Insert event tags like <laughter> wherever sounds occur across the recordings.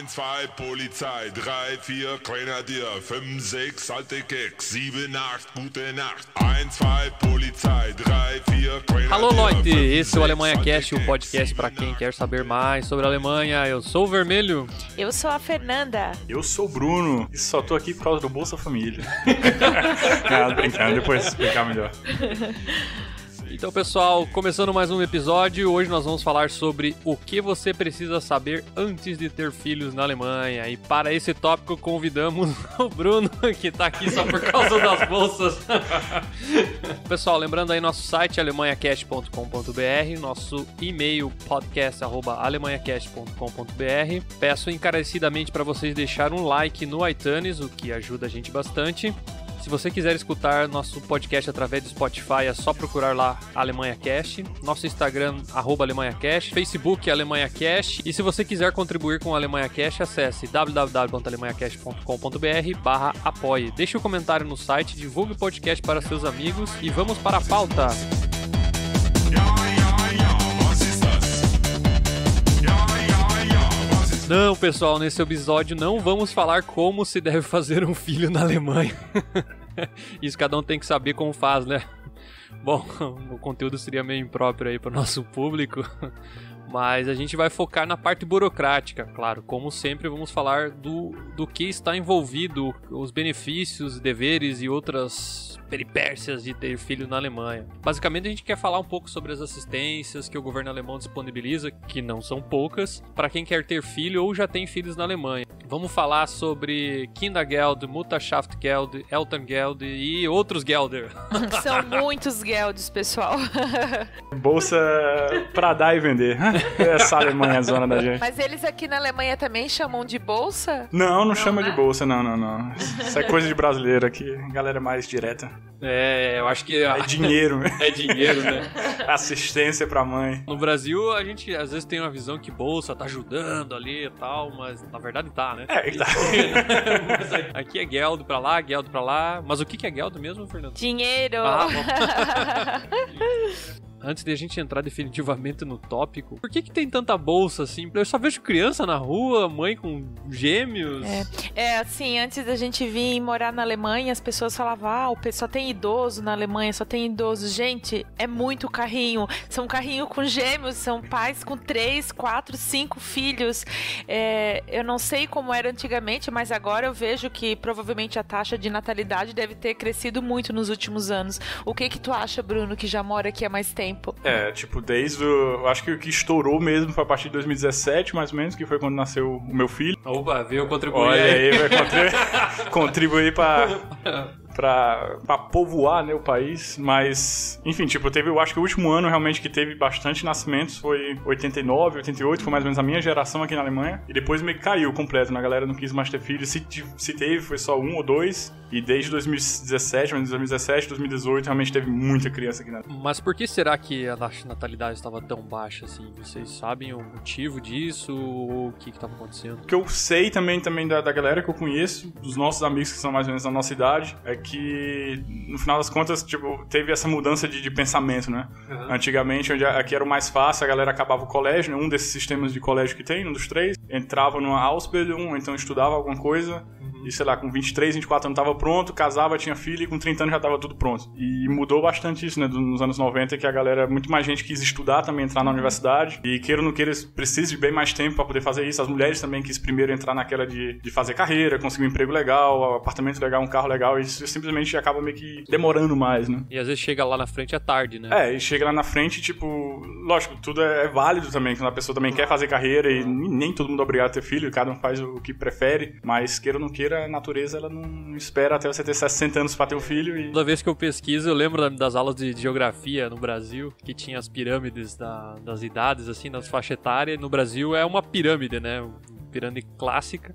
1, 2 Polizei, 3, 4 Grenadier, 5, 6 alte Keks, 7, 8 gute Nacht. 1, 2 Polizei, 3, 4 Grenadier. Alô, Leute! Esse é o Alemanha Cast, o podcast para quem quer saber mais sobre a Alemanha. Eu sou o Vermelho. Eu sou a Fernanda. Eu sou o Bruno e só tô aqui por causa do Bolsa Família. Não, <laughs> brincando, depois explicar melhor. <laughs> Então, pessoal, começando mais um episódio, hoje nós vamos falar sobre o que você precisa saber antes de ter filhos na Alemanha. E para esse tópico, convidamos <laughs> o Bruno, que tá aqui só por causa das bolsas. <laughs> Pessoal, lembrando aí nosso site alemanhacast.com.br, nosso e-mail podcast@alemanhacast.com.br. Peço encarecidamente para vocês deixar um like no iTunes, o que ajuda a gente bastante. Se você quiser escutar nosso podcast através do Spotify, é só procurar lá Alemanha Cast. Nosso Instagram, arroba Alemanha. Facebook, Alemanha Cast. E se você quiser contribuir com a Alemanha Cast, acesse www.alemanhacast.com.br barra apoie. Deixe um comentário no site, divulgue o podcast para seus amigos e vamos para a pauta. Não, pessoal, nesse episódio não vamos falar como se deve fazer um filho na Alemanha. <laughs> Isso cada um tem que saber como faz, né? Bom, <laughs> o conteúdo seria meio impróprio aí para o nosso público, <laughs> mas a gente vai focar na parte burocrática, claro. Como sempre, vamos falar do, do que está envolvido, os benefícios, deveres e outras peripécias de ter filho na Alemanha. Basicamente, a gente quer falar um pouco sobre as assistências que o governo alemão disponibiliza, que não são poucas, para quem quer ter filho ou já tem filhos na Alemanha. Vamos falar sobre Kindergeld, Mutterschaftsgeld, Elterngeld e outros Gelder. <laughs> São muitos Gelds, pessoal. <laughs> Bolsa pra dar e vender. <laughs> Essa Alemanha é a zona da gente. Mas eles aqui na Alemanha também chamam de bolsa? Não, não chama né? de bolsa, não, não, não. Isso é coisa de brasileiro aqui, galera mais direta. É, eu acho que É dinheiro, <laughs> é dinheiro, né? <laughs> assistência pra mãe. No Brasil, a gente às vezes tem uma visão que bolsa tá ajudando ali e tal, mas na verdade tá, né? É, tá. <laughs> Aqui é Geld pra lá, Geld pra lá. Mas o que que é Geld mesmo, Fernando? Dinheiro. Ah, bom. Antes de a gente entrar definitivamente no tópico, por que que tem tanta bolsa assim? Eu só vejo criança na rua, mãe com gêmeos. É, assim, antes da gente vir morar na Alemanha, as pessoas falavam, ah, só tem idoso na Alemanha, só tem idoso. Gente, é muito carrinho. São carrinho com gêmeos, são pais com três, quatro, cinco filhos. É, eu não sei como era antigamente, mas agora eu vejo que provavelmente a taxa de natalidade deve ter crescido muito nos últimos anos. O que que tu acha, Bruno, que já mora aqui há mais tempo? É, tipo, desde o. Eu acho que o que estourou mesmo foi a partir de 2017, mais ou menos, que foi quando nasceu o meu filho. Opa, veio contribuir Olha aí. aí, vai contribuir, <laughs> contribuir pra, pra, pra povoar né, o país. Mas, enfim, tipo, teve, eu acho que o último ano realmente que teve bastante nascimentos foi 89, 88, foi mais ou menos a minha geração aqui na Alemanha. E depois meio que caiu completo, né? A galera não quis mais ter filhos. Se, se teve, foi só um ou dois. E desde 2017, mas 2017, 2018, realmente teve muita criança aqui na Mas por que será que a natalidade estava tão baixa assim? Vocês sabem o motivo disso? Ou o que estava acontecendo? O que eu sei também, também da, da galera que eu conheço, dos nossos amigos que são mais ou menos da nossa idade, é que no final das contas, tipo, teve essa mudança de, de pensamento, né? Antigamente, onde aqui era o mais fácil, a galera acabava o colégio, né? um desses sistemas de colégio que tem, um dos três, entrava numa Ausbildung, ou então estudava alguma coisa, e sei lá, com 23, 24 anos tava pronto, casava, tinha filho, e com 30 anos já tava tudo pronto. E mudou bastante isso, né? Nos anos 90, que a galera, muito mais gente quis estudar também, entrar na universidade, e queira ou não queira, precisa de bem mais tempo pra poder fazer isso. As mulheres também quis primeiro entrar naquela de, de fazer carreira, conseguir um emprego legal, um apartamento legal, um carro legal, e isso simplesmente acaba meio que demorando mais, né? E às vezes chega lá na frente é tarde, né? É, e chega lá na frente, tipo, lógico, tudo é, é válido também, quando a pessoa também quer fazer carreira e nem todo mundo é obrigado a ter filho, cada um faz o que prefere, mas queira ou não queira, a natureza ela não espera até você ter 60 anos pra ter um filho e. Toda vez que eu pesquiso, eu lembro da- das aulas de geografia no Brasil, que tinha as pirâmides da- das idades, assim, nas faixas etárias. No Brasil é uma pirâmide, né? Pirâmide clássica.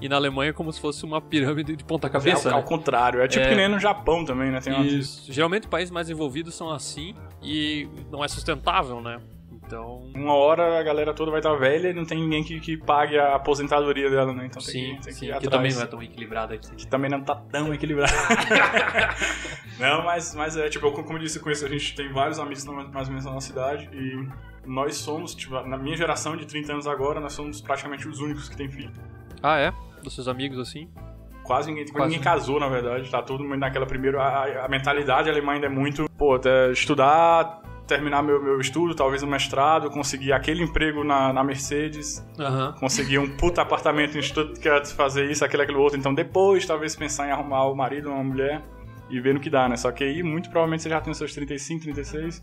E na Alemanha é como se fosse uma pirâmide de ponta É cabeça. ao, ao né? contrário, é tipo É. que nem no Japão também, né? Tem uma... Isso. Geralmente países mais envolvidos são assim e não é sustentável, né? Então, Uma hora a galera toda vai estar velha e não tem ninguém que, que pague a aposentadoria dela, né? Então tem sim, que, tem sim, que que também não é tão equilibrado aqui. Que também não tá tão equilibrado. <laughs> Não, mas, mas é, tipo, eu, como eu disse, eu conheço, a gente tem vários amigos mais ou menos na nossa cidade e nós somos, tipo, na minha geração de 30 anos agora, nós somos praticamente os únicos que tem filho. Ah, é? Dos seus amigos assim? Quase ninguém, Quase ninguém casou, na verdade. Tá todo mundo naquela primeira. A, a mentalidade alemã ainda é muito. Pô, estudar, terminar meu, meu estudo, talvez um mestrado, conseguir aquele emprego na, na Mercedes, uhum. conseguir um puta apartamento em Stuttgart, fazer isso, aquilo, aquilo outro. Então depois, talvez pensar em arrumar o marido uma mulher e ver no que dá, né? Só que aí, muito provavelmente, você já tem os seus 35, 36,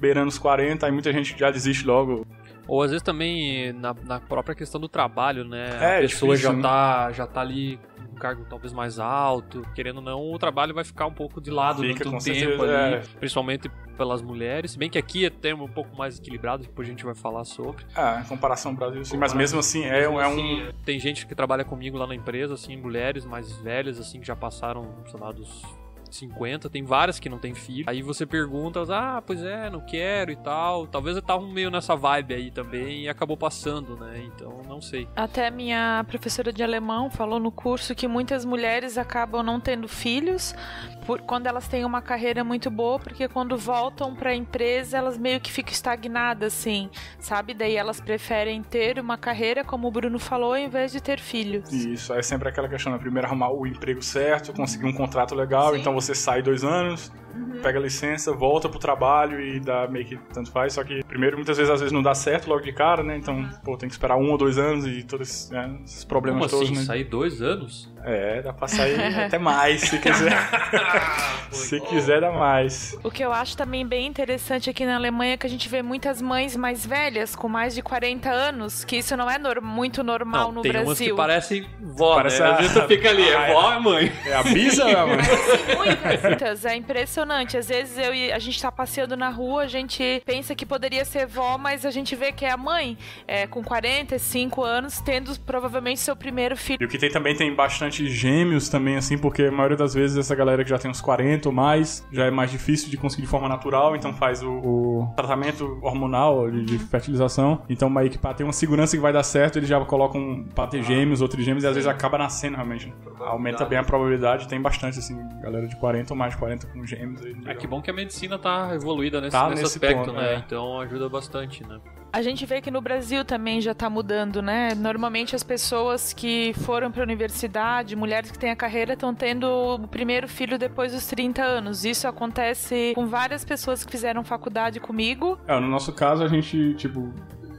beirando os 40, aí muita gente já desiste logo. Ou às vezes também na, na própria questão do trabalho, né? É, a pessoa difícil, já, né? tá, já tá ali com um cargo talvez mais alto, querendo ou não, o trabalho vai ficar um pouco de lado Fica, durante um tempo certeza, ali, é. principalmente pelas mulheres. Se bem que aqui é termo um pouco mais equilibrado, depois a gente vai falar sobre. Ah, em comparação ao Brasil, sim. Mas mesmo assim, é, um- é um. Assim, tem gente que trabalha comigo lá na empresa, assim, mulheres mais velhas, assim, que já passaram, sei lá, dos 50, tem várias que não tem filho. Aí você pergunta, ah, pois é, não quero e tal. Talvez eu tava meio nessa vibe aí também e acabou passando, né? Então, não sei. Até minha professora de alemão falou no curso que muitas mulheres acabam não tendo filhos por, quando elas têm uma carreira muito boa, porque quando voltam para a empresa elas meio que ficam estagnadas, assim, sabe? Daí elas preferem ter uma carreira, como o Bruno falou, ao invés de ter filhos. Isso, é sempre aquela questão, né? Primeiro arrumar o emprego certo, conseguir um contrato legal, Sim. então você sai dois anos, pega licença, volta pro trabalho e dá meio que tanto faz, só que primeiro muitas vezes às vezes não dá certo logo de cara, né? Então, pô, tem que esperar um ou dois anos e todos esses, né, esses problemas Como todos, assim? né? Sair dois anos? É, dá pra sair <laughs> até mais, se quiser. <laughs> se quiser, dá mais. O que eu acho também bem interessante aqui na Alemanha é que a gente vê muitas mães mais velhas, com mais de 40 anos, que isso não é nor- muito normal Não, no tem umas Brasil. que parecem vó, Parece né? a- Às vezes tu fica ali, é é. vó ou é mãe? É a Bisa, né, mano? <laughs> Muitas, muitas. É impressionante. Às vezes eu e a gente tá passeando na rua, a gente pensa que poderia ser vó, mas a gente vê que é a mãe, é, com 45 anos, tendo provavelmente seu primeiro filho. E o que tem também tem bastante gêmeos também, assim, porque a maioria das vezes essa galera que já tem uns 40 ou mais, já é mais difícil de conseguir de forma natural, então faz o, o tratamento hormonal de, de fertilização. Então, aí que pra ter uma segurança que vai dar certo, eles já colocam pra ter gêmeos, outros gêmeos, e às vezes acaba nascendo realmente. né? Aumenta bem a probabilidade, tem bastante, assim, galera de 40 ou mais de 40 com gêmeos. Aí, É que bom que a medicina tá evoluída nesse, Tá nesse nesse aspecto, ponto, né? é. Então ajuda bastante, né? A gente vê que no Brasil também já tá mudando, né? Normalmente as pessoas que foram pra universidade, mulheres que têm a carreira, estão tendo o primeiro filho depois dos 30 anos. Isso acontece com várias pessoas que fizeram faculdade comigo. É, no nosso caso, a gente, tipo,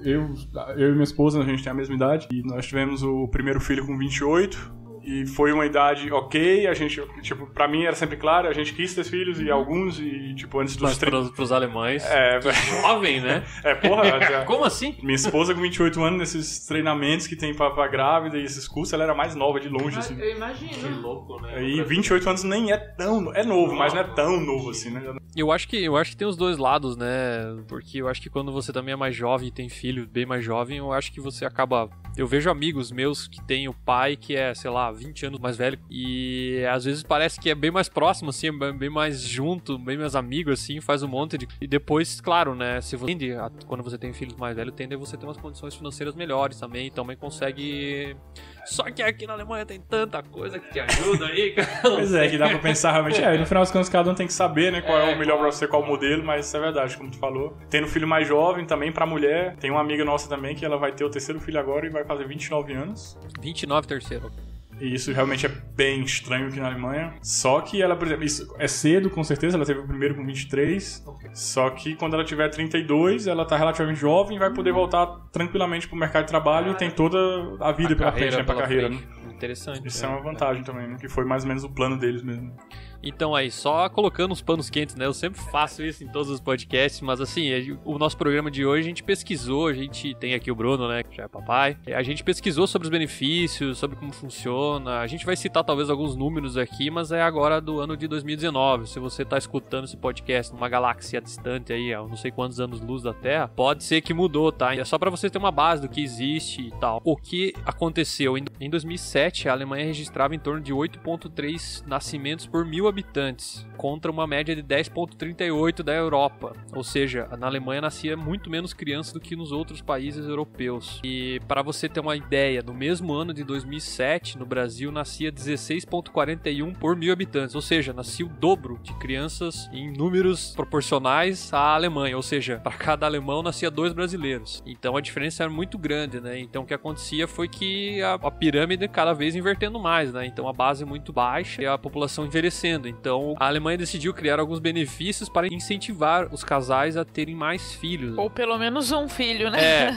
eu, eu e minha esposa, a gente tem a mesma idade, e nós tivemos o primeiro filho com 28. E foi uma idade ok, a gente, tipo, pra mim era sempre claro, a gente quis ter filhos e alguns, e tipo, antes dos Mas 30. pros, pros alemães, É, jovem, né? <laughs> é, porra, já- <laughs> Como assim? minha esposa com 28 anos, nesses treinamentos que tem pra, pra grávida e esses cursos, ela era mais nova de longe, assim. Eu imagino. Que louco, né? E 28 anos nem é tão. É novo, mas não é tão novo assim, né? Eu acho que eu acho que tem os dois lados, né? Porque eu acho que quando você também é mais jovem e tem filho bem mais jovem, eu acho que você acaba. Eu vejo amigos meus que têm o pai que é, sei lá, 20 anos mais velho e às vezes parece que é bem mais próximo, assim, é bem mais junto, bem mais amigo, assim, faz um monte de. E depois, claro, né? Se você tende quando você tem filhos mais velhos, tende a você ter umas condições financeiras melhores também, também consegue. Só que aqui na Alemanha tem tanta coisa que te ajuda aí, <laughs> cara. Pois é, que dá pra pensar realmente. É, no final das contas, cada um tem que saber, né, qual é, É, o melhor pra você, qual o modelo, mas isso é verdade, como tu falou. Tendo filho mais jovem também, pra mulher, tem uma amiga nossa também que ela vai ter o terceiro filho agora e vai fazer 29 anos. 29 terceiro. E isso realmente é bem estranho aqui na Alemanha. Só que ela, por exemplo, isso é cedo, com certeza, ela teve o primeiro com 23. Só que quando ela tiver 32, ela tá relativamente jovem e vai poder voltar tranquilamente pro mercado de trabalho e tem toda a vida pela frente, né, pra carreira, frente. né? Interessante. Isso é né? uma vantagem também, né? Que foi mais ou menos o plano deles mesmo. Então aí, só colocando os panos quentes, né? Eu sempre faço isso em todos os podcasts, mas assim, o nosso programa de hoje a gente pesquisou, a gente tem aqui o Bruno, né, que já é papai. A gente pesquisou sobre os benefícios, sobre como funciona. A gente vai citar talvez alguns números aqui, mas é agora do ano de 2019. Se você tá escutando esse podcast numa galáxia distante aí, a não sei quantos anos-luz da Terra, pode ser que mudou, tá? É só pra você ter uma base do que existe e tal. O que aconteceu Em 2007, a Alemanha registrava em torno de 8,3 nascimentos por mil habitantes, contra uma média de 10,38 da Europa. Ou seja, na Alemanha nascia muito menos crianças do que nos outros países europeus. E para você ter uma ideia, no mesmo ano de 2007, no Brasil nascia 16,41 por mil habitantes, ou seja, nascia o dobro de crianças em números proporcionais à Alemanha, ou seja, para cada alemão nascia dois brasileiros. Então a diferença era muito grande, né? Então o que acontecia foi que a, a pirâmide cada vez invertendo mais, né? Então a base muito baixa e a população envelhecendo. Então a Alemanha decidiu criar alguns benefícios para incentivar os casais a terem mais filhos. Ou pelo menos um filho, né? É,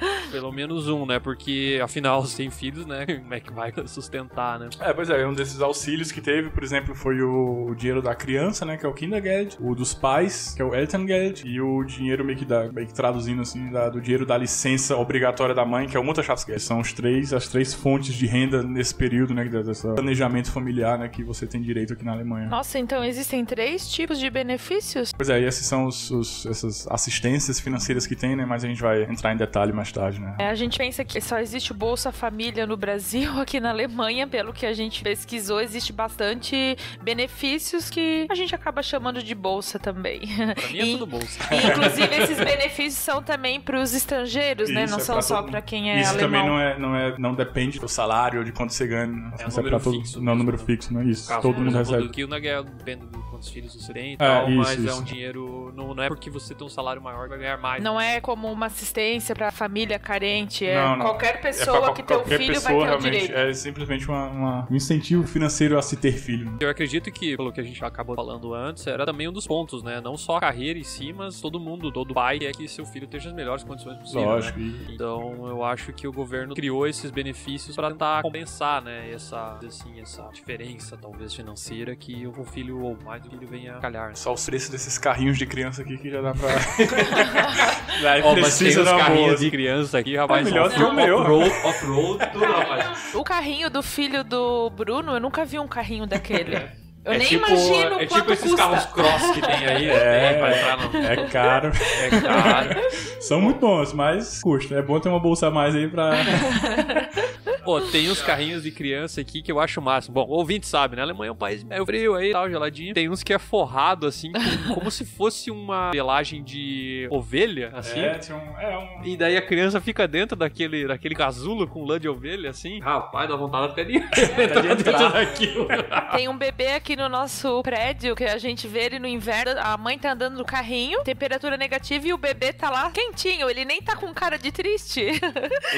<laughs> pelo menos um, né? Porque afinal, sem filhos, né? Como é que vai sustentar, né? É, pois é, um desses auxílios que teve, por exemplo, foi o dinheiro da criança, né? Que é o Kindergeld, o dos pais, que é o Elterngeld, e o dinheiro meio que, da, meio que traduzindo assim, da, do dinheiro da licença obrigatória da mãe, que é o Mutterschaftsgeld. São os três, as três fontes de renda nesse período, né? Desse planejamento familiar, né? Que você tem direito aqui na Alemanha. Nossa, então existem três tipos de benefícios? Pois é, e esses são os, os, essas assistências financeiras que tem, né? Mas a gente vai entrar em detalhe mais tarde, né? É, a gente pensa que só existe o Bolsa Família no Brasil, <laughs> aqui na Alemanha, pelo que a gente pesquisou, existe bastante benefícios que a gente acaba chamando de bolsa também. Pra mim é E- tudo bolsa. E, inclusive, esses benefícios são também para os estrangeiros, né? Isso, Não é são pra só para quem é Isso alemão. também não é, não é, não depende do salário ou de quanto você ganha. né? É um Isso número pra todo- fixo Não é um número né? fixo, não é isso. Caso, todo mundo recebe. Nagel depende de quantos filhos você tem e É, tal, isso, mas é isso. um dinheiro. Não, não é porque você tem um salário maior que vai ganhar mais. Não é como uma assistência para família carente, é Não, não. qualquer É pra pessoa qual- que tem um qualquer filho pessoa, vai ter o realmente, direito. É simplesmente uma, uma- um incentivo financeiro a se ter filho. né? Eu acredito que, pelo que a gente acabou falando antes, era também um dos pontos, né? Não só a carreira em si, mas todo mundo, todo pai quer que seu filho esteja nas melhores condições possíveis. Lógico. Né? Então, eu acho que o governo criou esses benefícios para tentar compensar, né, essa, assim, essa diferença, talvez, financeira que um filho ou mais filho venha a calhar. Só os preços desses carrinhos de criança aqui que já dá pra. <laughs> Daí Ó, mas tem os carrinhos boa. de criança aqui, rapaz. É melhor do que o meu. Off-road, off-road, tudo, rapaz. <laughs> O carrinho do filho do Bruno, eu nunca vi um carrinho daquele. Eu é nem tipo, imagino É quanto tipo esses custa. carros cross que tem aí. É, né, pra entrar no... É caro. É caro. São muito bons, mas custa. É bom ter uma bolsa a mais aí pra. <laughs> Pô, tem uns carrinhos de criança aqui que eu acho o máximo. Bom, o ouvinte sabe, né? A Alemanha é um país meio frio aí, tal, geladinho. Tem uns que é forrado, assim, com- <laughs> como se fosse uma pelagem de ovelha, assim. É, tinha um. É um. E daí a criança fica dentro daquele, daquele casulo com lã de ovelha, assim. Rapaz, dá vontade até de <laughs> entrar dentro daquilo. <laughs> Tem um bebê aqui no nosso prédio que a gente vê ele no inverno. A mãe tá andando no carrinho, temperatura negativa, e o bebê tá lá quentinho. Ele nem tá com cara de triste.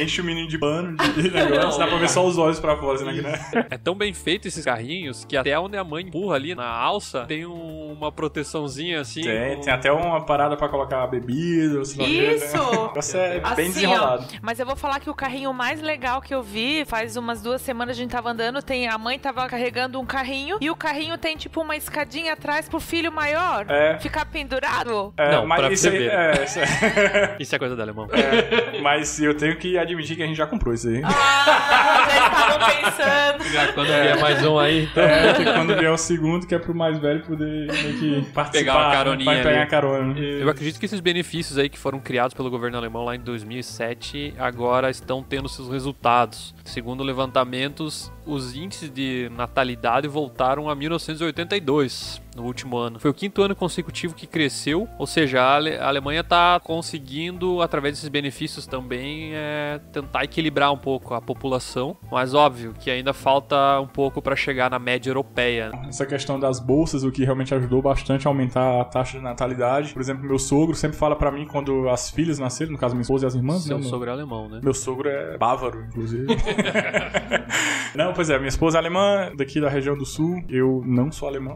Enche o menino de pano, de negócio. Dá pra ver só os olhos pra fora, assim, né? É tão bem feito esses carrinhos que até onde a mãe empurra ali na alça tem um- uma proteçãozinha assim. Tem, com- tem até uma parada pra colocar bebida, né? Isso! O negócio é bem Assim, desenrolado. ó, mas eu vou falar que o carrinho mais legal que eu vi, faz umas duas semanas a gente tava andando, tem a mãe tava carregando um carrinho e o carrinho tem tipo uma escadinha atrás pro filho maior É. ficar pendurado. É, Não, pra mas isso você aí, ver. é, isso é- <laughs> Isso é coisa do alemão. mas eu tenho que admitir que a gente já comprou isso aí. Ah, já estavam pensando. Já quando vier mais um aí, então. É, que quando vier o segundo, que é pro mais velho poder meio que participar. Pegar uma caroninha Vai pegar ali. a carona. Eu acredito que esses benefícios aí que foram criados pelo governo alemão lá em 2007 agora estão tendo seus resultados. Segundo levantamentos, os índices de natalidade voltaram a 1982 no último ano. Foi o quinto ano consecutivo que cresceu, ou seja, a, Ale- a Alemanha está conseguindo, através desses benefícios também, é, tentar equilibrar um pouco a população. Mas óbvio que ainda falta um pouco para chegar na média europeia. né? Essa questão das bolsas, o que realmente ajudou bastante a aumentar a taxa de natalidade. Por exemplo, meu sogro sempre fala pra mim quando as filhas nasceram, no caso minha esposa e as irmãs, Seu né? sogro é alemão, né? Meu sogro é bávaro, inclusive. <laughs> não, pois é, minha esposa é alemã, daqui da região do sul. Eu não sou alemão.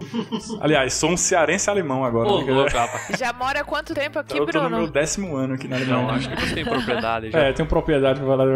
Aliás, sou um cearense alemão agora. Ô, né? louco, rapaz. <laughs> Já mora há quanto tempo aqui, eu tô no Bruno? meu décimo ano aqui na Alemanha. Não, acho que você tem propriedade já. É, tenho propriedade pra falar.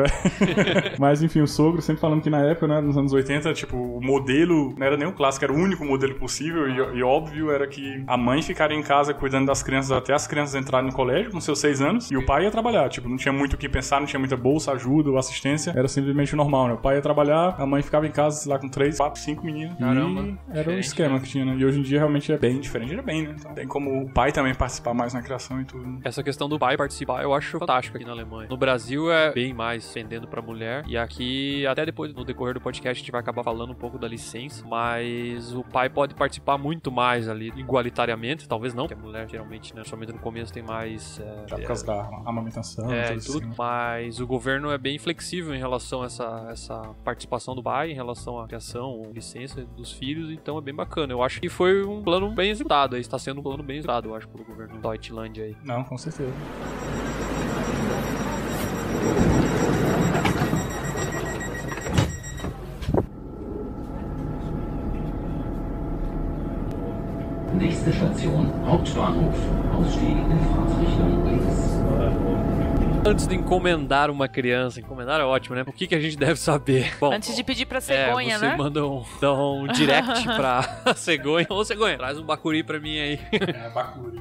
<laughs> Mas enfim, o sogro sempre falando que na época, né, nos anos 80, tipo, o modelo não era nem o clássico, era o único modelo possível. E, e óbvio era que a mãe ficaria em casa cuidando das crianças até as crianças entrarem no colégio com seus seis anos. E o pai ia trabalhar. Tipo, não tinha muito o que pensar, não tinha muita bolsa, ajuda ou assistência. Era simplesmente normal, né? O pai ia trabalhar, a mãe ficava em casa, sei lá, com três, quatro, cinco meninos. Caramba, E era o esquema né? que tinha, né? E hoje em dia, realmente é bem diferente. Ele é bem, né? Então tem como o pai também participar mais na criação e tudo. né? Essa questão do pai participar eu acho fantástico aqui na Alemanha. No Brasil é bem mais pendendo pra mulher. E aqui, até depois, no decorrer do podcast, a gente vai acabar falando um pouco da licença. Mas o pai pode participar muito mais ali, igualitariamente. Talvez não, porque a mulher geralmente, né, somente no começo, tem mais. é, Já por causa da amamentação É, tudo e assim, tudo, né? mas o governo é bem flexível em relação a essa, essa participação do pai, em relação à criação, licença dos filhos, então é bem bacana. Eu acho que foi um plano bem executado, aí está sendo um plano bem executado, eu acho, pelo governo da Deutschland aí. Não, com certeza. Nächste Station, Hauptbahnhof. Ausstieg in Fahrtrichtung links. Antes de encomendar uma criança, encomendar é ótimo, né? O que, que a gente deve saber? <laughs> Bom, Antes de pedir pra cegonha, é, você né? manda um, dá um <laughs> direct pra <laughs> cegonha. Ô, cegonha, traz um bacuri pra mim aí. É, Bakuri.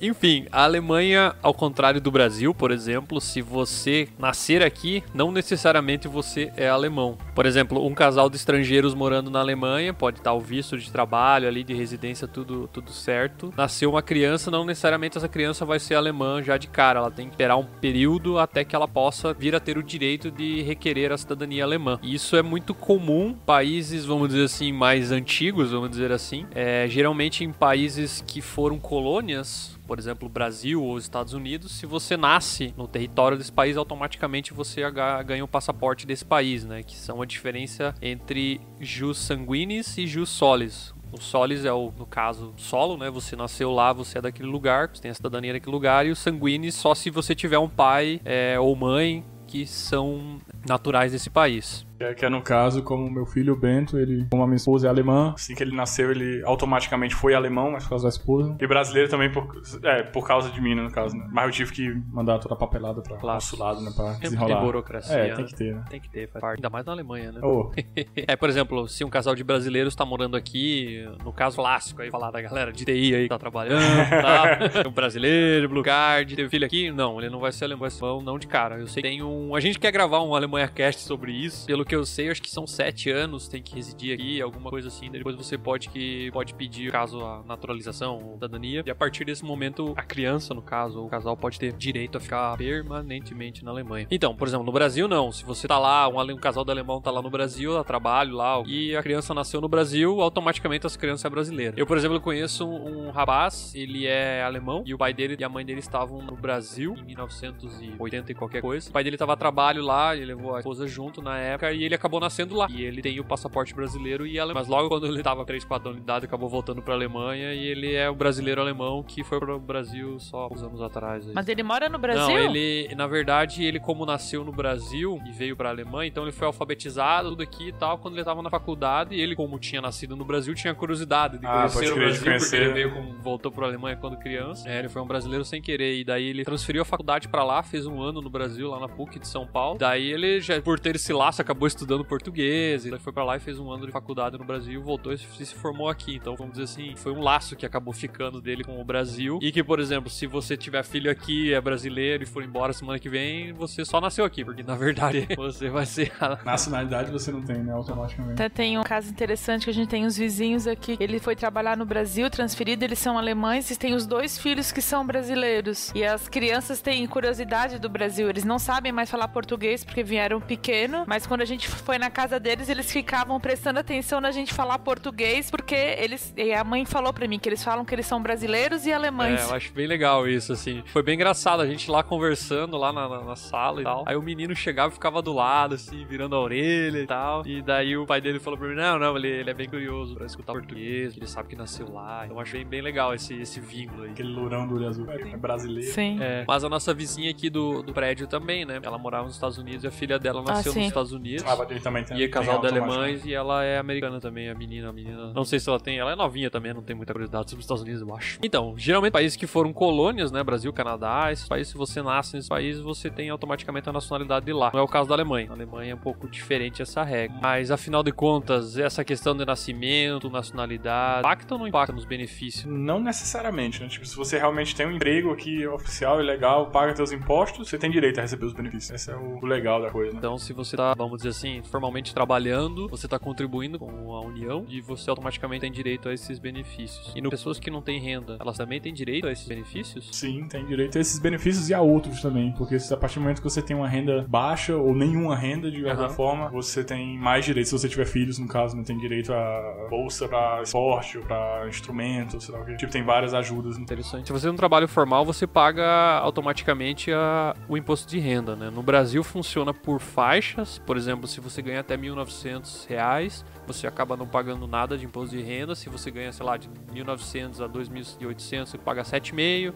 Enfim, a Alemanha, ao contrário do Brasil, por exemplo, se você nascer aqui, não necessariamente você é alemão. Por exemplo, um casal de estrangeiros morando na Alemanha pode estar o visto de trabalho ali, de residência, tudo, tudo certo. Nasceu uma criança, não necessariamente essa criança vai ser alemã já de cara. Ela tem que esperar um período até que ela possa vir a ter o direito de requerer a cidadania alemã. E isso é muito comum países, vamos dizer assim, mais antigos, vamos dizer assim. É, geralmente em países que foram colônias, por exemplo, Brasil ou Estados Unidos, se você nasce no território desse país, automaticamente você ganha o passaporte desse país, né? Que são a diferença entre jus sanguinis e jus solis. O solis é o, no caso, solo, né? Você nasceu lá, você é daquele lugar, você tem a cidadania daquele lugar, e o sanguinis só se você tiver um pai é, ou mãe que são naturais desse país. Que é, que é no caso, como meu filho Bento, ele, como a minha esposa é alemã, assim que ele nasceu, ele automaticamente foi alemão, mas por causa da esposa. E brasileiro também por, é, por causa de mim, né, no caso, né? Mas eu tive que mandar toda a papelada pra Claro. consulado, né, pra Tem, tem desenrolar. burocracia. É, né? tem que ter, né? Tem que ter, faz parte. Ainda mais na Alemanha, né? Ô, <laughs> É, por exemplo, se um casal de brasileiros tá morando aqui, no caso clássico aí, falar da galera de TI aí que tá trabalhando <laughs> tal, um brasileiro, blue card, teve filho aqui, não, ele não vai ser alemão, vai ser alemão, não de cara. Eu sei que tem um... A gente quer gravar um Alemanha Cast sobre isso, pelo que eu sei, acho que são sete anos, tem que residir aqui, alguma coisa assim, depois você pode que pode pedir, caso a naturalização ou cidadania, e a partir desse momento, a criança, no caso, ou o casal pode ter direito a ficar permanentemente na Alemanha. Então, por exemplo, no Brasil não, se você tá lá, um, um casal de alemão tá lá no Brasil, a trabalho lá, e a criança nasceu no Brasil, automaticamente essa criança é brasileira. Eu, por exemplo, conheço um, um rapaz, ele é alemão, e o pai dele e a mãe dele estavam no Brasil em 1980 e qualquer coisa. O pai dele tava a trabalho lá, ele levou a esposa junto na época, e ele acabou nascendo lá. E ele tem o passaporte brasileiro e alemão. Mas logo quando ele tava 3, 4 anos de idade, acabou voltando pra Alemanha, e ele é o brasileiro alemão que foi pro Brasil só uns anos atrás. aí. Mas ele mora no Brasil? Não, ele, na verdade, ele como nasceu no Brasil e veio pra Alemanha, então ele foi alfabetizado, tudo aqui e tal, quando ele tava na faculdade, e ele como tinha nascido no Brasil, tinha curiosidade de Ah, conhecer o Brasil, conhecer. porque ele veio como, voltou pra Alemanha quando criança. É, ele foi um brasileiro sem querer, e daí ele transferiu a faculdade pra lá, fez um ano no Brasil, lá na PUC de São Paulo. Daí ele, já, por ter esse laço, acabou estudando português, e daí foi pra lá e fez um ano de faculdade no Brasil, voltou e se se formou aqui. Então, vamos dizer assim, foi um laço que acabou ficando dele com o Brasil, e que, por exemplo, se você tiver filho aqui, é brasileiro e for embora semana que vem, você só nasceu aqui, porque na verdade <laughs> você vai ser a nacionalidade você não tem, né, automaticamente. Até tem um caso interessante que a gente tem uns vizinhos aqui. Ele foi trabalhar no Brasil, transferido, eles são alemães e tem os dois filhos que são brasileiros. E as crianças têm curiosidade do Brasil. Eles não sabem mais falar português porque vieram pequeno, mas quando a gente foi na casa deles, eles ficavam prestando atenção na gente falar português porque eles. E a mãe falou pra mim que eles falam que eles são brasileiros e alemães. É, eu acho bem legal isso, assim. Foi bem engraçado, a gente lá conversando, lá na, na- na sala e tal. Aí o menino chegava e ficava do lado, assim, virando a orelha e tal. E daí o pai dele falou pra mim, não, não, ele, ele é bem curioso pra escutar português, ele sabe que nasceu lá. Então eu achei bem legal esse, esse vínculo aí. Aquele lourão do olho azul é brasileiro. Sim. É, mas a nossa vizinha aqui do, do prédio também, né? Ela morava nos Estados Unidos e a filha dela nasceu sim. nos Estados Unidos. Ah, ele também tem. E é casal de alemães e ela é americana também, a menina, a menina. Não sei se ela tem, ela é novinha também, não tem muita curiosidade sobre os Estados Unidos, eu acho. Então, geralmente países que foram colônias, né, Brasil, Canadá, esses países, se você nasce nesse país, você tem automaticamente a nacionalidade de lá. Não é o caso da Alemanha. Na Alemanha é um pouco diferente essa regra. Mas afinal de contas, essa questão de nascimento, nacionalidade, impacta ou não impacta nos benefícios? Não necessariamente, né? Tipo, se você realmente tem um emprego aqui oficial e legal, paga seus impostos, você tem direito a receber os benefícios. Esse é o o legal da coisa, né? Então, se você tá, vamos dizer assim, formalmente trabalhando, você está contribuindo com a União e você automaticamente tem direito a esses benefícios. E no, pessoas que não têm renda, elas também têm direito a esses benefícios? Sim, tem direito a esses benefícios e a outros também, porque a partir do momento que você tem uma renda baixa ou nenhuma renda, de alguma Aham. forma, você tem mais direitos. Se você tiver filhos, no caso, não tem direito a bolsa pra esporte, ou pra instrumento, sei lá o que. Tipo, tem várias ajudas. Interessante. Se você tem um trabalho formal, você paga automaticamente a- o imposto de renda, né? No Brasil funciona por faixas. Por exemplo, se você ganha até 1.900 reais, você acaba não pagando nada de imposto de renda. Se você ganha, sei lá, de 1.900 a 2.800, você paga 7,5%.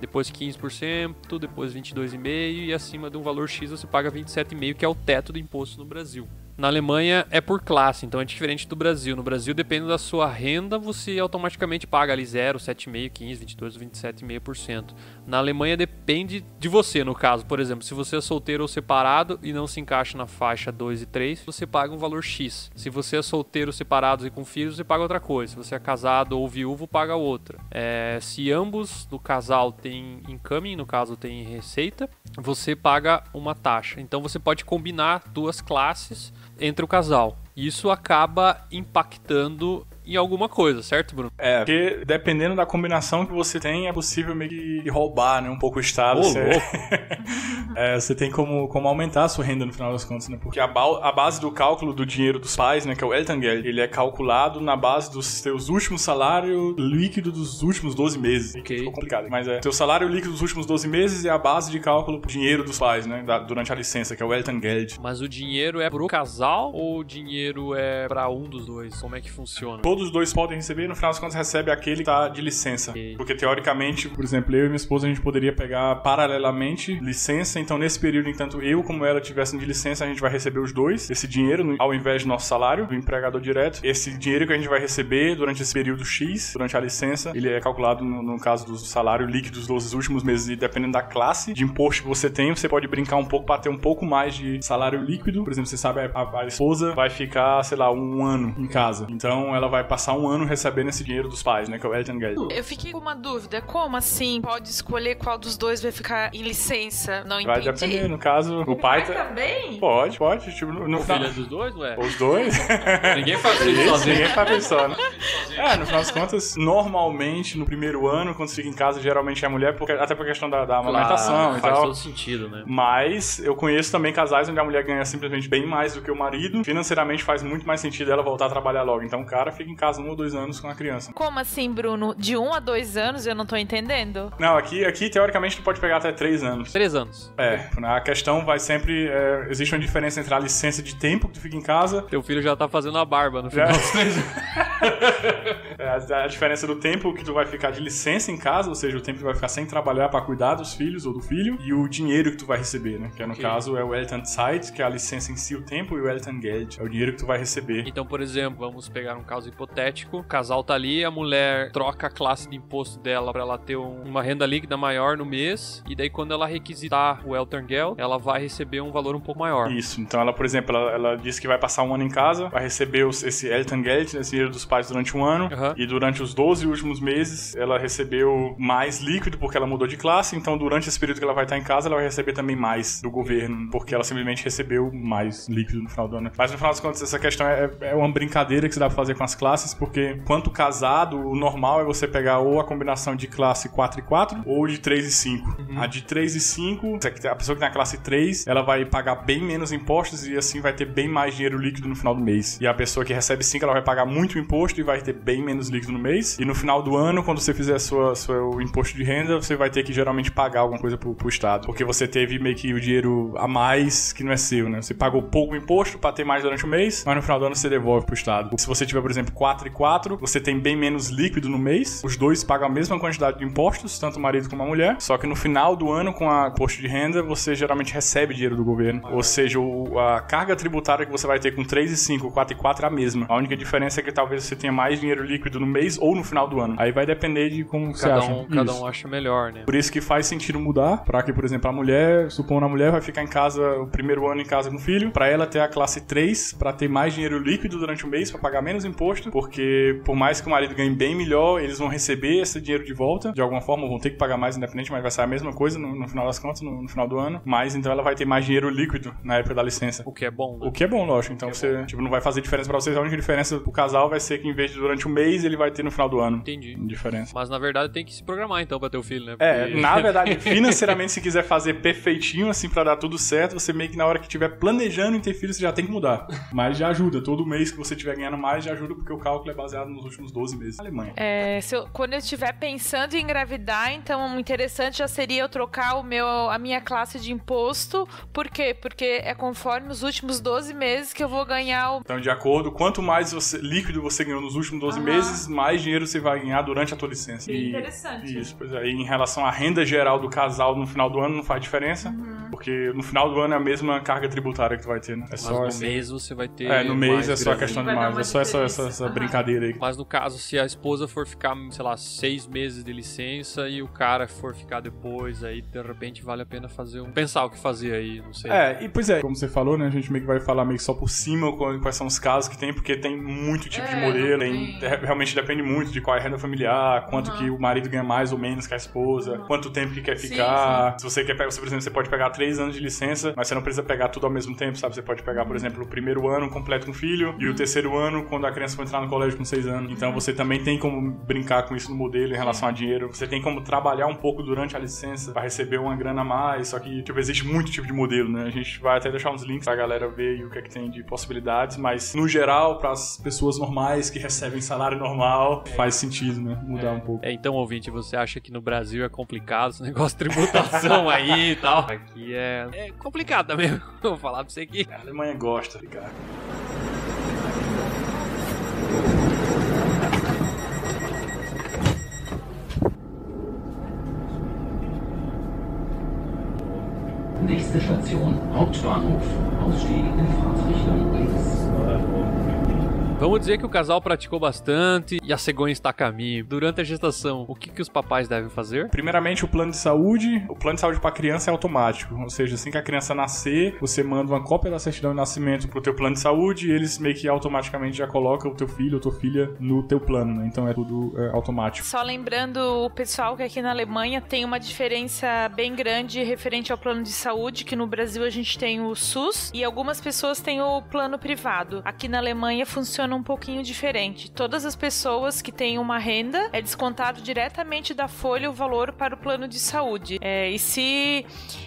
Depois 15%, depois 22,5% e acima de um valor X você paga 27,5%, que é o teto do imposto no Brasil. Na Alemanha é por classe, então é diferente do Brasil. No Brasil, dependendo da sua renda, você automaticamente paga ali 0, 7,5, 15, 22, 27,5%. Na Alemanha depende de você, no caso. Por exemplo, se você é solteiro ou separado e não se encaixa na faixa 2 e 3, você paga um valor X. Se você é solteiro, separado e com filhos, você paga outra coisa. Se você é casado ou viúvo, paga outra. É, se ambos do casal têm income, no caso tem receita, você paga uma taxa. Então você pode combinar duas classes entre o casal. Isso acaba impactando em alguma coisa, certo, Bruno? É, porque dependendo da combinação que você tem, é possível meio que roubar, né, um pouco o Estado. Ô, Você- louco. <laughs> É, você tem como, como aumentar a sua renda no final das contas, né? Porque a, ba- a base do cálculo do dinheiro dos pais, né, que é o Elterngeld, ele é calculado na base dos seus últimos salários líquido dos últimos 12 meses. Ok. Ficou complicado. Mas é, seu salário líquido dos últimos 12 meses é a base de cálculo pro dinheiro dos pais, né, da- durante a licença, que é o Elterngeld. Mas o dinheiro é pro casal ou o dinheiro é pra um dos dois? Como é que funciona? Todos os dois podem receber, no final das contas recebe aquele que tá de licença. Porque teoricamente, por exemplo, eu e minha esposa a gente poderia pegar paralelamente licença, então nesse período, enquanto eu como ela tivessem de licença, a gente vai receber os dois, esse dinheiro, ao invés do nosso salário, do empregador direto. Esse dinheiro que a gente vai receber durante esse período X, durante a licença, ele é calculado no, no caso do salário líquido dos 12 últimos meses, e dependendo da classe de imposto que você tem, você pode brincar um pouco para ter um pouco mais de salário líquido. Por exemplo, você sabe, a- a esposa vai ficar, sei lá, um ano em casa. Então ela vai passar um ano recebendo esse dinheiro dos pais, né? Que é o Elterngeld. Eu fiquei com uma dúvida. Como assim pode escolher qual dos dois vai ficar em licença? Não Vai entendi. depender, no caso, o pai. Pai tá- também? Pode, pode. Tipo, no, no O final. filho é dos dois, ué? Os dois? <laughs> Ninguém faz isso sozinho. ninguém faz isso só, né? É, no final das contas, normalmente, no primeiro ano, quando você fica em casa, geralmente é a mulher, porque, até por questão da, da amamentação Claro, e faz tal. todo sentido, né? Mas eu conheço também casais onde a mulher ganha simplesmente bem mais do que o marido. Financeiramente faz muito mais sentido ela voltar a trabalhar logo. Então o cara fica em casa um ou dois anos com a criança. Como assim, Bruno? De um a dois anos eu não tô entendendo. Não, aqui, aqui teoricamente tu pode pegar até três anos. Três anos. É, a questão vai sempre. é, existe uma diferença entre a licença de tempo que tu fica em casa. Teu filho já tá fazendo a barba no Já. final dos três anos. <laughs> É, a, a diferença do tempo que tu vai ficar de licença em casa, ou seja, o tempo que tu vai ficar sem trabalhar pra cuidar dos filhos ou do filho, e o dinheiro que tu vai receber, né? Que é, no Ok. caso é o Elternzeit, que é a licença em si, o tempo, e o Elterngeld, é o dinheiro que tu vai receber. Então, por exemplo, vamos pegar um caso hipotético. O casal tá ali, a mulher troca a classe de imposto dela pra ela ter um- uma renda líquida maior no mês, e daí quando ela requisitar o Elterngeld, ela vai receber um valor um pouco maior. Isso, então ela, por exemplo, ela, ela disse que vai passar um ano em casa, vai receber os- esse Elterngeld, né, esse dinheiro dos pais durante um ano, Aham. e durante os 12 últimos meses ela recebeu mais líquido porque ela mudou de classe, então durante esse período que ela vai estar em casa, ela vai receber também mais do governo, porque ela simplesmente recebeu mais líquido no final do ano. Mas no final das contas, essa questão é, é uma brincadeira que se dá pra fazer com as classes, porque quanto casado, o normal é você pegar ou a combinação de classe 4 e 4 ou de 3 e 5. A de 3 e 5, a pessoa que tem a classe 3, ela vai pagar bem menos impostos e assim vai ter bem mais dinheiro líquido no final do mês. E a pessoa que recebe 5, ela vai pagar muito imposto e vai ter bem menos líquido no mês. E no final do ano, quando você fizer sua, seu imposto de renda, você vai ter que geralmente pagar alguma coisa pro, pro Estado. Porque você teve meio que o dinheiro a mais que não é seu, né? Você pagou pouco imposto pra ter mais durante o mês, mas no final do ano você devolve pro Estado. Se você tiver, por exemplo, 4 e 4, você tem bem menos líquido no mês. Os dois pagam a mesma quantidade de impostos, tanto o marido como a mulher. Só que no final do ano, com a imposto de renda, você geralmente recebe dinheiro do governo. Ou seja, o- a carga tributária que você vai ter com 3 e 5, 4 e 4 é a mesma. A única diferença é que talvez você tenha mais dinheiro líquido no mês ou no final do ano. Aí vai depender de como você Cada acha. um, cada um acha melhor, né? Por isso que faz sentido mudar, pra que, por exemplo, a mulher, supondo a mulher vai ficar em casa o primeiro ano em casa com o filho, pra ela ter a classe 3, pra ter mais dinheiro líquido durante o mês, pra pagar menos imposto, porque por mais que o marido ganhe bem melhor, eles vão receber esse dinheiro de volta, de alguma forma, vão ter que pagar mais independente, mas vai ser a mesma coisa no, no final das contas, no, no final do ano. Mas então ela vai ter mais dinheiro líquido na época da licença. O que é bom, né? O que é bom, lógico. Então você tipo, não vai fazer diferença pra vocês. A única diferença pro casal vai ser que em vez de durante o mês, ele vai ter no final do ano. Entendi. Diferença. Mas na verdade tem que se programar então pra ter o filho, né? É, Porque- na verdade, <laughs> financeiramente, se quiser fazer perfeitinho, assim, pra dar tudo certo, você meio que na hora que estiver planejando em ter filho, você já tem que mudar. Mas já ajuda. Todo mês que você estiver ganhando mais, já ajuda, porque o cálculo é baseado nos últimos 12 meses Alemanha. É, se eu- quando eu estiver pensando em engravidar, então o interessante já seria eu trocar o meu, a minha classe de imposto. Por quê? Porque é conforme os últimos 12 meses que eu vou ganhar o. Então, de acordo, quanto mais você- líquido você ganhou nos últimos 12 Aham. meses, mais dinheiro você vai ganhar durante a tua licença. Bem E- interessante. Isso, pois é. E em relação à renda geral do casal no final do ano, não faz diferença, Uhum. porque no final do ano é a mesma carga tributária que tu vai ter, né? É Mas só no mês você vai ter. É, no mês mais é só a questão de mais. É só essa, essa, essa Aham. brincadeira aí. Mas no caso, se a esposa for ficar, sei lá, seis meses de licença e o cara for ficar depois, aí de repente vale a pena fazer um. Pensar o que fazer aí, não sei. É, e pois é, como você falou, né? A gente meio que vai falar meio que só por cima quais são os casos que tem, porque tem muito tipo de É, modelo, não tem- tem. Re- realmente depende muito de qual é a renda familiar, quanto que o marido ganha mais ou menos que a esposa, quanto tempo que quer Sim, ficar. Se você quer pegar, você, por exemplo, você pode pegar três anos de licença, mas você não precisa pegar tudo ao mesmo tempo, sabe? Você pode pegar, por exemplo, o primeiro ano completo com o filho e o terceiro ano quando a criança for entrar no colégio com seis anos. Então você também tem como brincar com isso no modelo em relação a dinheiro. Você tem como trabalhar um pouco durante a licença para receber uma grana a mais. Só que, tipo, existe muito tipo de modelo, né? A gente vai até deixar uns links pra galera ver o que é que tem de possibilidades, mas no geral, para as pessoas normais que recebem salário normal, faz sentido, né? Mudar um pouco. É, então, ouvinte, você acha que no Brasil é complicado esse negócio de tributação <laughs> aí e tal? Aqui é, é complicado também. <laughs> Vou falar pra você que. A Alemanha gosta, cara. Nächste Station, Hauptbahnhof. Ausstieg in Fahrtrichtung links. Vamos dizer que o casal praticou bastante e a cegonha está a caminho. Durante a gestação, o que, que os papais devem fazer? Primeiramente, o plano de saúde. O plano de saúde para criança é automático. Ou seja, assim que a criança nascer, você manda uma cópia da certidão de nascimento pro teu plano de saúde e eles meio que automaticamente já colocam o teu filho ou tua filha no teu plano. né? Então é tudo é, automático. Só lembrando o pessoal que aqui na Alemanha tem uma diferença bem grande referente ao plano de saúde, que no Brasil a gente tem o SUS e algumas pessoas têm o plano privado. Aqui na Alemanha funciona um pouquinho diferente. Todas as pessoas que têm uma renda é descontado diretamente da folha o valor para o plano de saúde. É, e se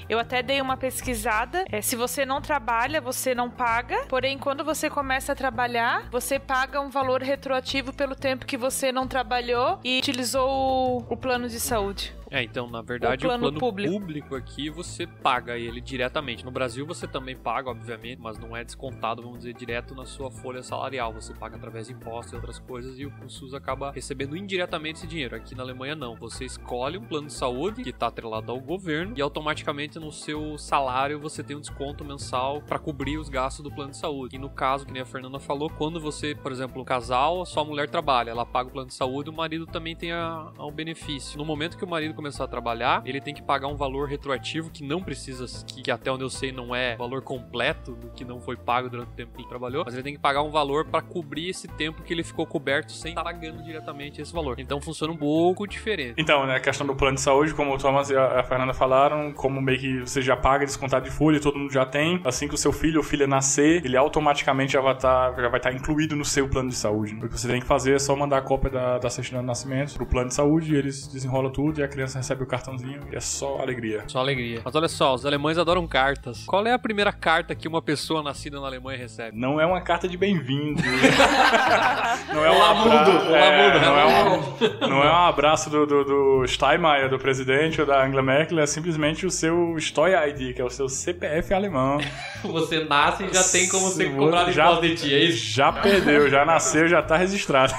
eu até dei uma pesquisada, é, se você não trabalha, você não paga. Porém, quando você começa a trabalhar, você paga um valor retroativo pelo tempo que você não trabalhou e utilizou o, o plano de saúde. É, então, na verdade, O o plano plano, público. público. aqui você paga ele diretamente. No Brasil você também paga, obviamente, mas não é descontado, vamos dizer, direto na sua folha salarial. Você paga através de impostos e outras coisas e o SUS acaba recebendo indiretamente esse dinheiro. Aqui na Alemanha não. Você escolhe um plano de saúde que está atrelado ao governo e automaticamente no seu salário você tem um desconto mensal para cobrir os gastos do plano de saúde. E no caso, que nem a Fernanda falou, quando você, por exemplo, um casal, só a mulher trabalha, ela paga o plano de saúde, o marido também tem a, a- o benefício. No momento que o marido começar a trabalhar, ele tem que pagar um valor retroativo que não precisa, que, que até onde eu sei não é valor completo do que não foi pago durante o tempo que ele trabalhou, mas ele tem que pagar um valor para cobrir esse tempo que ele ficou coberto sem estar pagando diretamente esse valor. Então funciona um pouco diferente. Então, né, a questão do plano de saúde, como o Thomas e a Fernanda falaram, como meio que você já paga descontado de folha, todo mundo já tem, assim que o seu filho ou filha nascer, ele automaticamente já vai estar já vai estar incluído no seu plano de saúde. O que você tem que fazer é só mandar a cópia da, da certidão de nascimento pro plano de saúde, e eles desenrolam tudo e a criança recebe o cartãozinho e é só alegria. Só alegria. Mas olha só, os alemães adoram cartas. Qual é a primeira carta que uma pessoa nascida na Alemanha recebe? Não é uma carta de bem-vindo. <laughs> não é um abraço. é, não, é um, não é um abraço do, do, do Steinmeier, do presidente, ou da Angela Merkel, é simplesmente o seu Steuer-ID, que é o seu CPF alemão. <laughs> Você nasce e já tem como ser cobrado já- de ti, é isso? Já perdeu, já nasceu, já tá registrado.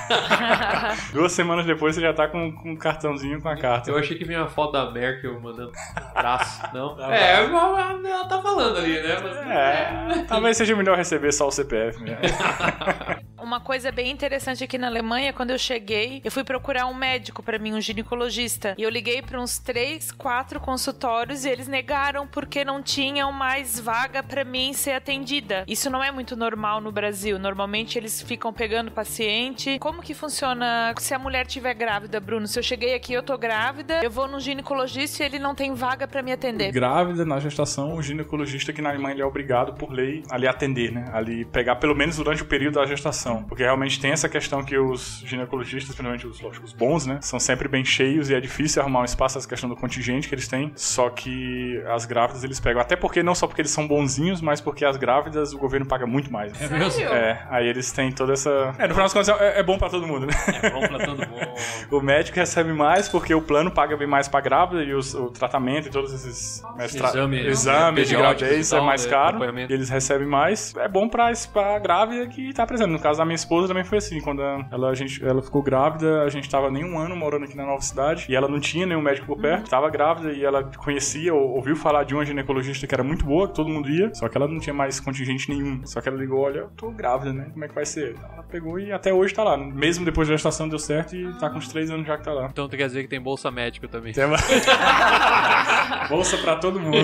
<laughs> Duas semanas depois você já tá com, com um cartãozinho com a carta. Eu achei que vinha uma foto da Merkel mandando um abraço, <laughs> não? É, ela tá falando ali, né? Mas- É, talvez seja melhor receber só o CPF. Né? <laughs> uma coisa bem interessante aqui na Alemanha, quando eu cheguei, eu fui procurar um médico para mim, um ginecologista. E eu liguei para uns três, quatro consultórios e eles negaram porque não tinham mais vaga para mim ser atendida. Isso não é muito normal no Brasil. Normalmente eles ficam pegando paciente. Como que funciona se a mulher tiver grávida, Bruno? Se eu cheguei aqui, eu tô grávida, eu vou num ginecologista e ele não tem vaga para me atender. Grávida na gestação, o ginecologista aqui na Alemanha ele é obrigado por lei ali atender, né? Ali pegar pelo menos durante o período da gestação, porque realmente tem essa questão que os ginecologistas, principalmente os, lógico, os bons, né, são sempre bem cheios e é difícil arrumar um espaço essa questão do contingente que eles têm. Só que as grávidas eles pegam, até porque não só porque eles são bonzinhos, mas porque as grávidas o governo paga muito mais. É mesmo? É, aí eles têm toda essa. É, no final das contas é, é bom pra todo mundo, né? É bom pra todo mundo. <laughs> O médico recebe mais porque o plano paga bem mais pra grávida e os- o tratamento e todos esses mestra- Exame- exames de gravidez é mais né, caro. E eles recebem mais. É bom pra, pra grávida que tá presente. No caso da minha esposa também foi assim. Quando ela, a gente, ela ficou grávida, a gente tava nem um ano morando aqui na nova cidade e ela não tinha nenhum médico por perto. Tava grávida e ela conhecia ou ouviu falar de uma ginecologista que era muito boa, que todo mundo ia. Só que ela não tinha mais contingente nenhum. Só que ela ligou: Olha, eu tô grávida, né? Como é que vai ser? Ela pegou e até hoje tá lá. Mesmo depois da gestação deu certo e tá com uns três anos já que tá lá. Então tu quer dizer que tem bolsa médica também. Tem uma- <laughs> Bolsa pra todo mundo.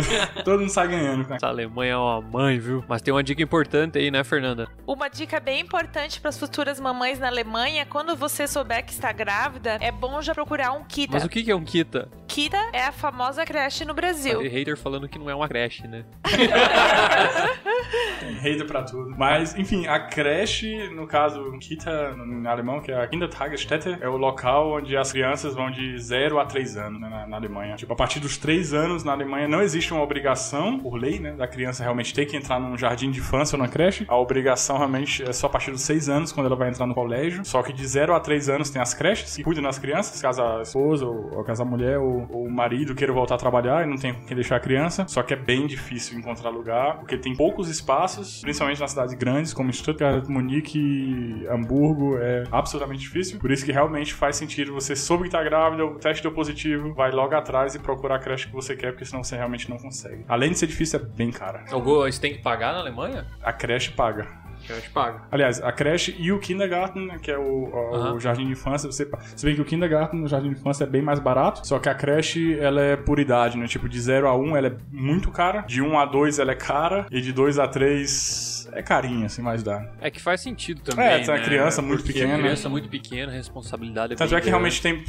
Todo mundo sai ganhando, cara. Essa Alemanha é uma mãe, viu? Mas tem uma dica importante aí, né, Fernanda? Uma dica bem importante para as futuras mamães na Alemanha, quando você souber que está grávida, é bom já procurar um Kita. Mas o que que é um Kita? Kita é a famosa creche no Brasil. Tem hater falando que não é uma creche, né? <laughs> Tem hater pra tudo. Mas, enfim, a creche, no caso, Kita, em alemão, que é a Kindertagesstätte, é o local onde as crianças vão de 0 a 3 anos né, na, na Alemanha. Tipo, a partir dos 3 anos na Alemanha não existe uma obrigação, por lei, né, da criança realmente ter que entrar num jardim de infância ou na creche. A obrigação realmente é só a partir dos 6 anos, quando ela vai entrar no colégio. Só que de 0 a 3 anos tem as creches que cuidam das crianças, caso a esposa ou, ou caso a mulher ou, ou o marido queira voltar a trabalhar e não tem quem deixar a criança. Só que é bem difícil encontrar lugar, porque tem poucos espaços, principalmente nas cidades grandes, como Stuttgart, Munique, Hamburgo, é absolutamente difícil. Por isso que realmente faz sentido você soube que tá grávida, o teste deu positivo, vai logo atrás e procurar a creche que você quer, porque senão você realmente não consegue. Além de ser difícil, é bem cara. Algo você tem que pagar na Alemanha? A creche paga. Creche paga. Aliás, a creche e o kindergarten, né, que é o, o- o jardim de infância, você, você vê que o kindergarten, o jardim de infância é bem mais barato, só que a creche, ela é por idade, né? Tipo, de 0 a 1 um, ela é muito cara, de 1 um a 2 ela é cara, e de 2 a 3 é carinha, assim, mais dá. É que faz sentido também. É, tem a né? criança muito Porque pequena. A criança muito pequena, a responsabilidade é Tanto bem é que realmente tem,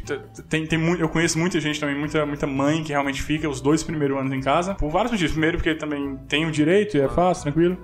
tem, tem muito, eu conheço muita gente também, muita, muita mãe que realmente fica os dois primeiros anos em casa, por vários motivos. Primeiro, porque também tem o direito e é fácil, tranquilo.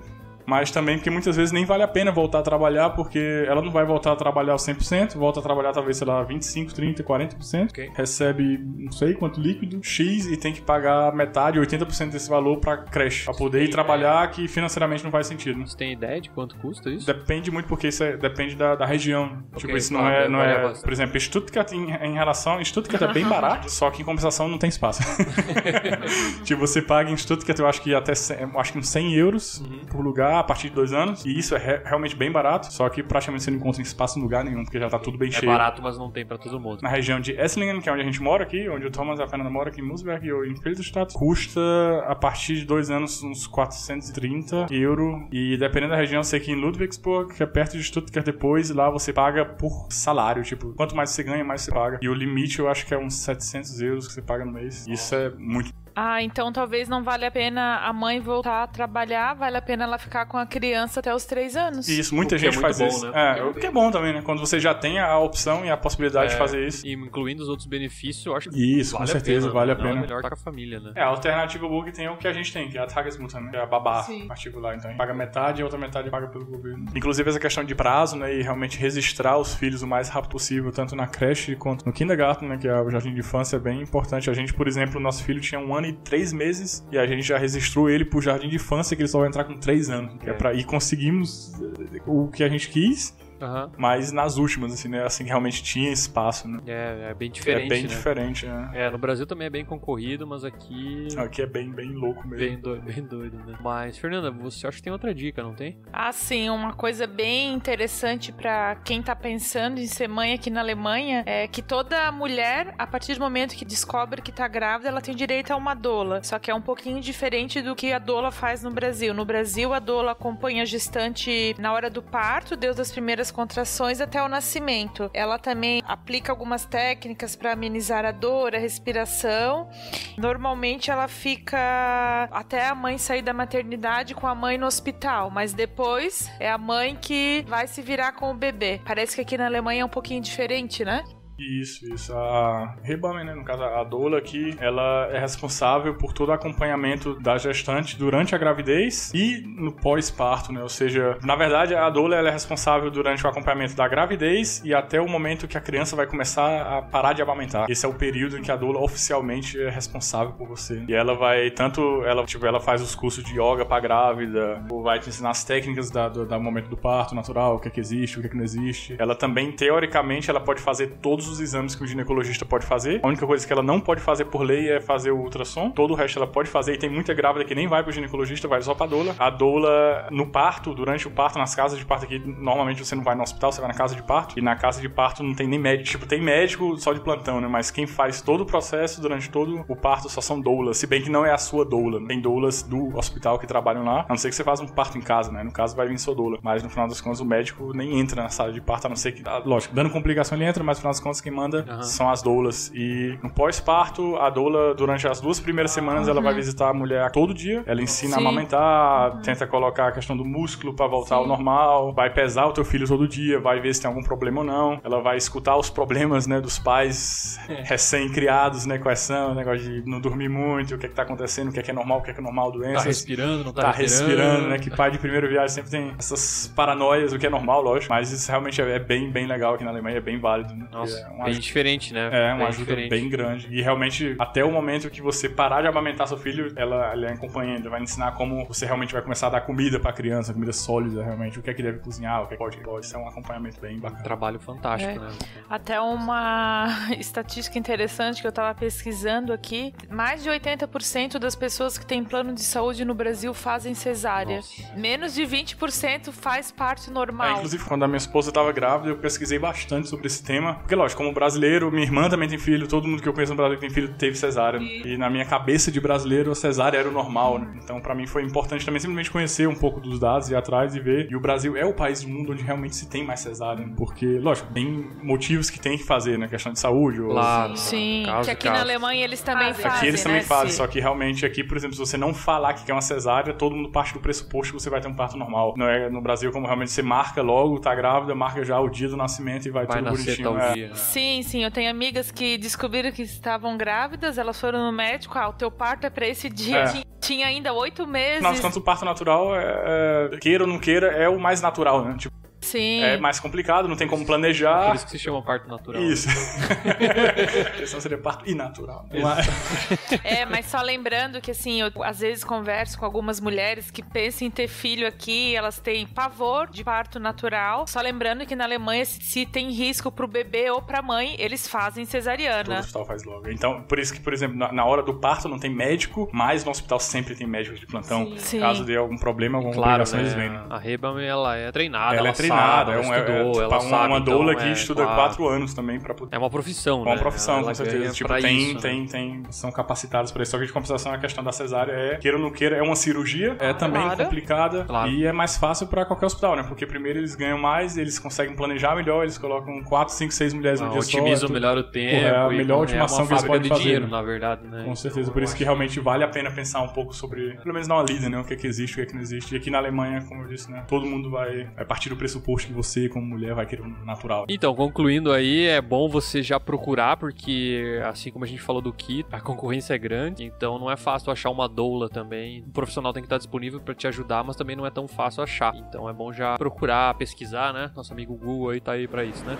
Mas também porque muitas vezes nem vale a pena voltar a trabalhar, porque ela não vai voltar a trabalhar aos 100%, volta a trabalhar talvez, sei lá, 25, 30, 40%. Ok. Recebe não sei quanto líquido, X, e tem que pagar metade, 80% desse valor pra creche. Pra poder ir trabalhar, que financeiramente não faz sentido. né? Você tem ideia de quanto custa isso? Depende muito, porque isso é- depende da, da região. tipo, isso não tá, é. Não é bastante. por exemplo, Stuttgart, em, em relação. Stuttgart é bem barato, só que em compensação não tem espaço. <laughs> tipo, você paga em Stuttgart, eu acho que até 100, eu acho que uns 100 euros Uhum. por lugar a partir de dois anos. E isso é re- realmente bem barato, só que praticamente você não encontra espaço em lugar nenhum, porque já tá tudo bem É cheio. barato, mas não tem pra todo mundo. Na região de Esslingen, que é onde a gente mora aqui, onde o Thomas e a Fernanda moram aqui em Musberg e eu em Filderstadt, custa a partir de dois anos uns 430 euros. E dependendo da região, eu sei que em Ludwigsburg, que é perto de Stuttgart depois, lá você paga por salário. Tipo, quanto mais você ganha, mais você paga. E o limite eu acho que é uns 700 euros que você paga no mês. Isso é muito. Ah, então talvez não vale a pena a mãe voltar a trabalhar, vale a pena ela ficar com a criança até os três anos. Isso, muita O é gente muito faz bom, isso. né? É, o que é bom também, né? Quando você já tem a opção e a possibilidade de fazer isso. E incluindo os outros benefícios, eu acho que Isso, vale com certeza, a pena. vale a Não, É pena. melhor estar com a família, né? É, a alternativa boa que tem é o que a gente tem, que é a Tagesmutter, né? Que é a babá Sim. particular. Então, paga metade e a outra metade paga pelo governo. Inclusive, essa questão de prazo, né? E realmente registrar os filhos o mais rápido possível, tanto na creche quanto no kindergarten, né? Que é o jardim de infância, é bem importante. A gente, por exemplo, nosso filho tinha um ano e três meses e a gente já registrou ele pro jardim de infância, que ele só vai entrar com três anos. Que é. pra, e conseguimos eh, o que a gente quis, Aham. mas nas últimas, assim, né? Assim, realmente tinha espaço, né? É, é bem diferente, é bem né? diferente, né? É, no Brasil também é bem concorrido, mas aqui... Aqui é bem, bem louco mesmo. Bem doido, bem doido, né? Mas, Fernanda, você acha que tem outra dica, não tem? Ah, sim, uma coisa bem interessante pra quem tá pensando em ser mãe aqui na Alemanha é que toda mulher, a partir do momento que descobre que tá grávida, ela tem direito a uma doula. Só que é um pouquinho diferente do que a doula faz no Brasil. No Brasil, a doula acompanha a gestante na hora do parto, deu das primeiras contrações até o nascimento. Ela também aplica algumas técnicas para amenizar a dor, a respiração. Normalmente ela fica até a mãe sair da maternidade com a mãe no hospital, mas depois é a mãe que vai se virar com o bebê. Parece que aqui na Alemanha é um pouquinho diferente, né? Isso, isso. A Hebamme, né, no caso a doula aqui, ela é responsável por todo o acompanhamento da gestante durante a gravidez e no pós-parto, né? Ou seja, na verdade a doula ela é responsável durante o acompanhamento da gravidez e até o momento que a criança vai começar a parar de amamentar. Esse é o período em que a doula oficialmente é responsável por você. E ela vai tanto ela tipo ela faz os cursos de yoga para grávida, ou vai te ensinar as técnicas da, do, do momento do parto natural, o que é que existe, o que é que não existe. Ela também teoricamente ela pode fazer todos os exames que o ginecologista pode fazer. A única coisa que ela não pode fazer por lei é fazer o ultrassom. Todo o resto ela pode fazer e tem muita grávida que nem vai pro ginecologista, vai só pra doula. A doula no parto, durante o parto, nas casas de parto aqui, normalmente você não vai no hospital, você vai na casa de parto. E na casa de parto não tem nem médico. Tipo, tem médico só de plantão, né? Mas quem faz todo o processo durante todo o parto só são doulas. Se bem que não é a sua doula. Tem doulas do hospital que trabalham lá. A não ser que você faça um parto em casa, né? No caso vai vir sua doula. Mas no final das contas o médico nem entra na sala de parto, a não ser que. Lógico, dando complicação ele entra, mas no final das contas quem manda uhum. são as doulas. E no pós-parto, a doula, durante as duas primeiras semanas, uhum. ela vai visitar a mulher todo dia. Ela ensina Sim. a amamentar, uhum. tenta colocar a questão do músculo para voltar Sim. ao normal, vai pesar o teu filho todo dia, vai ver se tem algum problema ou não. Ela vai escutar os problemas, né, dos pais <laughs> é. recém-criados, né, quais são, o negócio de não dormir muito, o que é que tá acontecendo, o que é que é normal, o que é que é normal, doença. Tá respirando, não tá, tá respirando. respirando. né, que pai de primeira viagem sempre tem essas paranoias, o que é normal, lógico, mas isso realmente é bem, bem legal aqui na Alemanha, é bem válido, né? Nossa, é bem diferente, né? É, uma bem ajuda diferente. bem grande. E realmente, até o momento que você parar de amamentar seu filho, ela, ela é acompanhando, vai ensinar como você realmente vai começar a dar comida pra criança, comida sólida, realmente, o que é que deve cozinhar, o que é que pode, pode. Isso é um acompanhamento bem bacana. Um trabalho fantástico, é. né? Até uma <laughs> estatística interessante que eu tava pesquisando aqui, mais de 80% das pessoas que têm plano de saúde no Brasil fazem cesárea. Nossa. Menos de 20% faz parto normal. É, inclusive, quando a minha esposa estava grávida, eu pesquisei bastante sobre esse tema. Porque, lógico, como brasileiro, minha irmã também tem filho, todo mundo que eu conheço no Brasil que tem filho teve cesárea. E, e na minha cabeça de brasileiro, a cesárea era o normal, né? Então, para mim, foi importante também simplesmente conhecer um pouco dos dados e ir atrás e ver. E o Brasil é o país do mundo onde realmente se tem mais cesárea. Né? Porque, lógico, tem motivos que tem que fazer, né? Questão de saúde. Ou, claro. Sim, que aqui na Alemanha eles também fazem. Aqui eles né? também fazem, só que realmente aqui, por exemplo, se você não falar que quer uma cesárea, todo mundo parte do pressuposto que você vai ter um parto normal. Não é no Brasil como realmente você marca logo, tá grávida, marca já o dia do nascimento e vai, vai tudo bonitinho. Tal é. dia. Sim, sim, eu tenho amigas que descobriram que estavam grávidas, elas foram no médico, ah, o teu parto é pra esse dia. É. Tinha, tinha, ainda oito meses. Afinal de o parto natural, é, é, queira ou não queira, é o mais natural, né? Tipo, Sim. É mais complicado, não tem como planejar. Por isso que se chama parto natural. Isso. <laughs> a questão seria parto inatural. Mas... <laughs> É, mas só lembrando que assim, eu às vezes converso com algumas mulheres que pensam em ter filho aqui, elas têm pavor de parto natural. Só lembrando que na Alemanha, se tem risco pro bebê ou pra mãe, eles fazem cesariana. Todo hospital faz logo. Então, por isso que, por exemplo, na, hora do parto não tem médico, mas no hospital sempre tem médicos de plantão. Sim. Caso dê algum problema, alguma claro, complicação, né? eles vêm. A Reba, ela é treinada, ela, ela é treinada nada. É, um, é, estudou, é, ela uma, sabe, uma doula então, que é, estuda claro. quatro anos também para É uma profissão, é né? uma profissão, ela com certeza. Tipo, tem, isso, tem, né? tem, são capacitados para isso. Só que de compensação a questão da cesárea é, queira ou não queira, é uma cirurgia, é também claro. complicada claro. e é mais fácil para qualquer hospital, né? Porque primeiro eles ganham mais, eles conseguem planejar melhor, eles colocam quatro, cinco, seis mulheres no ah, dia só. Otimizam melhor o tempo. É a melhor ultimação que eles podem fazer. dinheiro, na verdade, né? Com certeza, por isso que realmente vale a pena pensar um pouco sobre, pelo menos uma lida, né? O que é que existe, o que é que não existe. E aqui na Alemanha, como eu disse, né? Todo mundo vai, vai partir do pressuposto que você, como mulher, vai querer um natural. Então, concluindo aí, é bom você já procurar, porque assim como a gente falou do kit, a concorrência é grande, então não é fácil achar uma doula também. O profissional tem que estar disponível para te ajudar, mas também não é tão fácil achar. Então é bom já procurar, pesquisar, né? Nosso amigo Google aí tá aí para isso, né?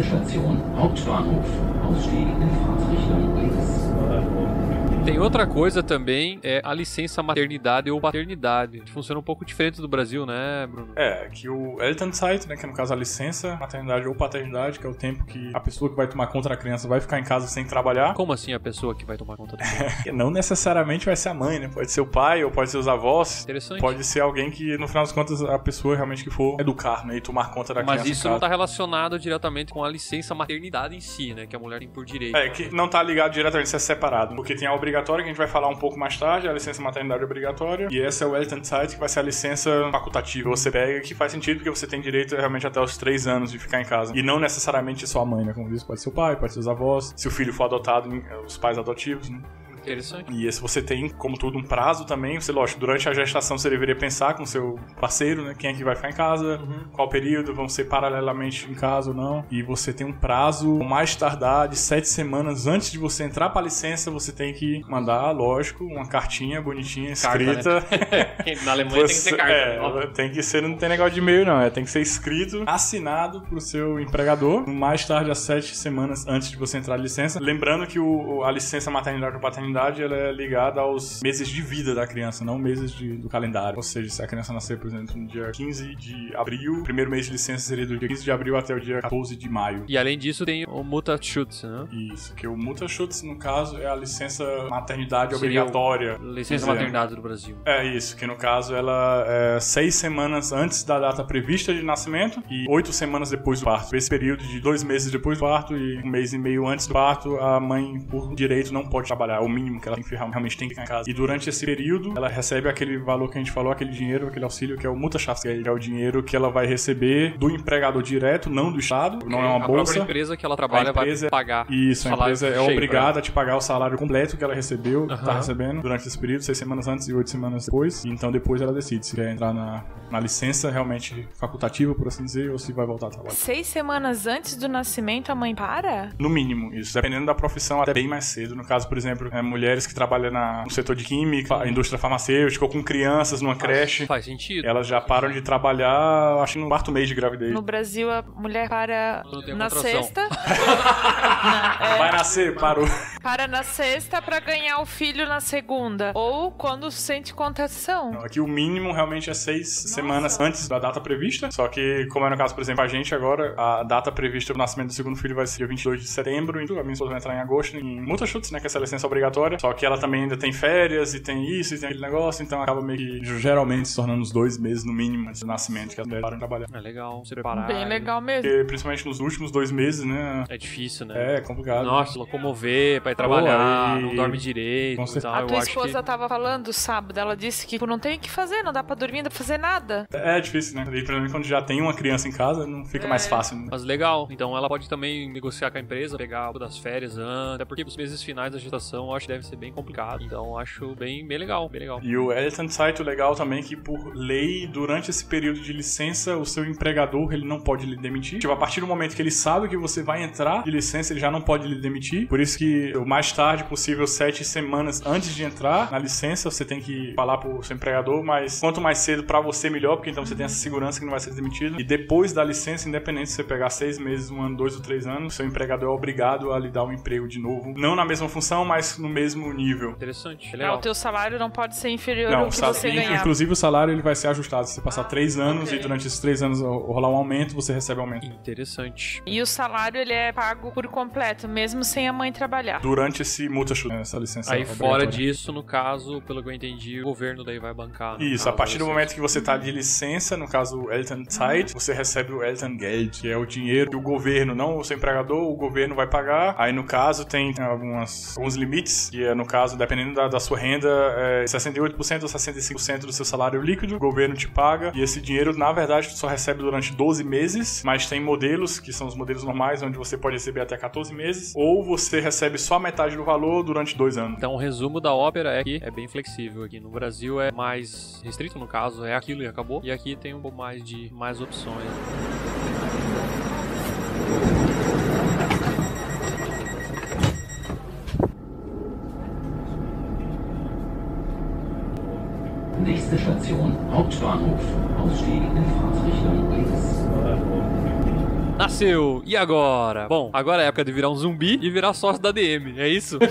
Nächste Station, Hauptbahnhof. Ausstieg in Fahrtrichtung. Tem outra coisa também, é a licença maternidade ou paternidade. Funciona um pouco diferente do Brasil, né, Bruno? É, que o Elternzeit, né, que é no caso a licença, maternidade ou paternidade, que é o tempo que a pessoa que vai tomar conta da criança vai ficar em casa sem trabalhar. Como assim a pessoa que vai tomar conta da criança? <laughs> Não necessariamente vai ser a mãe, né? Pode ser o pai ou pode ser os avós. Interessante. Pode ser alguém que, no final das contas, a pessoa realmente que for educar, né? E tomar conta da Mas criança. isso em não está relacionado diretamente com a licença maternidade em si, né? Que a mulher tem por direito. É, que não tá ligado diretamente, isso é separado. Porque tem a obrigatória, que a gente vai falar um pouco mais tarde, a licença maternidade obrigatória. E essa é o Elternzeit, que vai ser a licença facultativa. Você pega, que faz sentido, porque você tem direito realmente até os três anos de ficar em casa. E não necessariamente sua mãe, né? Como disse, pode ser o pai, pode ser os avós. Se o filho for adotado, os pais adotivos, né? Interessante. E esse você tem, como tudo, um prazo também. Você, lógico, durante a gestação você deveria pensar com seu parceiro, né? Quem é que vai ficar em casa, qual período, vão ser paralelamente em casa ou não. E você tem um prazo, mais tardar, de sete semanas antes de você entrar pra licença, você tem que mandar, lógico, uma cartinha bonitinha, Carta, né? escrita. <laughs> Na Alemanha tem que Você- ter carta. é, tem que ser, não tem negócio de e-mail, não. É, tem que ser escrito, assinado pro seu empregador, mais tarde, às sete semanas antes de você entrar na licença. Lembrando que o, a licença maternidade ou paternidade ela é ligada aos meses de vida da criança, não meses de- do calendário. Ou seja, se a criança nascer, por exemplo, no dia 15 de abril, o primeiro mês de licença seria do dia 15 de abril até o dia 14 de maio. E além disso tem o Mutterschutz, né? Isso, que o Mutterschutz, no caso, é a licença maternidade Seria obrigatória. Licença maternidade do Brasil. É isso, que no caso ela é seis semanas antes da data prevista de nascimento e oito semanas depois do parto. Esse período de dois meses depois do parto e um mês e meio antes do parto, a mãe, por direito, não pode trabalhar. O mínimo que ela tem que, realmente tem que ficar em casa. E durante esse período, ela recebe aquele valor que a gente falou, aquele dinheiro, aquele auxílio, que é o Mutterschaft, que é o dinheiro que ela vai receber do empregador direto, não do Estado, não é uma a bolsa. própria empresa que ela trabalha A empresa- vai pagar. Isso, a empresa é obrigada a te pagar o salário completo que ela recebeu, que tá recebendo durante esse período, seis semanas antes e oito semanas depois. Então depois ela decide se quer entrar na, na licença realmente facultativa, por assim dizer, ou se vai voltar a trabalhar. Seis semanas antes do nascimento, a mãe para? No mínimo, isso. Dependendo da profissão, até bem mais cedo. No caso, por exemplo, é, mulheres que trabalham na, no setor de química, indústria farmacêutica, ou com crianças numa creche, Faz sentido. elas já param de trabalhar, acho que no quarto mês de gravidez. No Brasil, a mulher para na contração. sexta. <laughs> Não, é, Vai nascer, parou. para na sexta pra ganhar o filho na segunda. Ou quando sente contração. Aqui o mínimo realmente é seis semanas antes da data prevista. Só que, como é no caso, por exemplo, a gente agora, a data prevista do nascimento do segundo filho vai ser dia 22 de setembro. Então a minha esposa vai entrar em agosto em Mutterschutz, né? Que é essa licença obrigatória. Só que ela também ainda tem férias e tem isso e tem aquele negócio. Então acaba meio que geralmente se tornando uns dois meses no mínimo antes do nascimento que as mulheres param de trabalhar. É legal se preparar. Bem legal mesmo. Porque, principalmente nos últimos dois meses, né? É difícil, né? É complicado. Nossa, locomover pra ir trabalhar, não dorme direito e tal. A eu tua acho esposa que... tava falando sábado, ela disse que tipo, não tem o que fazer, não dá pra dormir, não dá pra fazer nada. É difícil, né? E principalmente quando já tem uma criança em casa, não fica mais fácil. Né? Mas legal, então ela pode também negociar com a empresa, pegar algo das férias antes, até porque os meses finais da gestação eu acho que deve ser bem complicado. Então acho bem, bem legal, bem legal. E o Elternzeit, o legal também que, por lei, durante esse período de licença, o seu empregador, ele não pode lhe demitir. Tipo, a partir do momento que ele sabe que você vai entrar de licença, ele já não pode lhe demitir. Por isso que, o mais tarde possível, sete semanas antes de entrar na licença, você tem que falar pro seu empregador, mas quanto mais cedo pra você, melhor, porque então você tem essa segurança que não vai ser demitido. E depois da licença, independente se você pegar seis meses, um ano, dois ou três anos, seu empregador é obrigado a lhe dar um emprego de novo. Não na mesma função, mas no mesmo nível. Interessante, é Ah, legal. o teu salário não pode ser inferior Não, ao que sal- você in- ganhar. inclusive o salário ele vai ser ajustado. Se você passar três anos ok. e durante esses três anos ro- rolar um aumento, você recebe aumento. Interessante. E o salário ele é pago por completo, mesmo sem a mãe trabalhar. Durante esse Mutterschutz, essa licença Aí fora disso, no caso, pelo que eu entendi, o governo daí vai bancar. no Isso, caso, a partir do momento que você tá de licença, no caso o Elternzeit, você recebe o Elterngeld, que é o dinheiro que o governo, não o seu empregador, o governo vai pagar. Aí no caso tem algumas, alguns limites, que é no caso, dependendo da, da sua renda, é 68% ou 65% do seu salário líquido, o governo te paga. E esse dinheiro, na verdade, tu só recebe durante 12 meses, mas tem modelos, que são os modelos normais, onde você pode receber até 14 meses, ou você recebe só metade do valor durante dois anos. Então, o resumo da ópera é que é bem flexível aqui. No Brasil é mais restrito, no caso, é aquilo e acabou. E aqui tem um pouco mais de mais opções. Nächste Station, Hauptbahnhof. Ausstieg in Fahrtrichtung links. Nasceu! E agora? Bom, agora é época de virar um zumbi e virar sócio da DM, é isso? <laughs>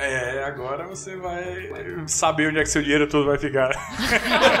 É, agora você vai saber onde é que seu dinheiro todo vai ficar.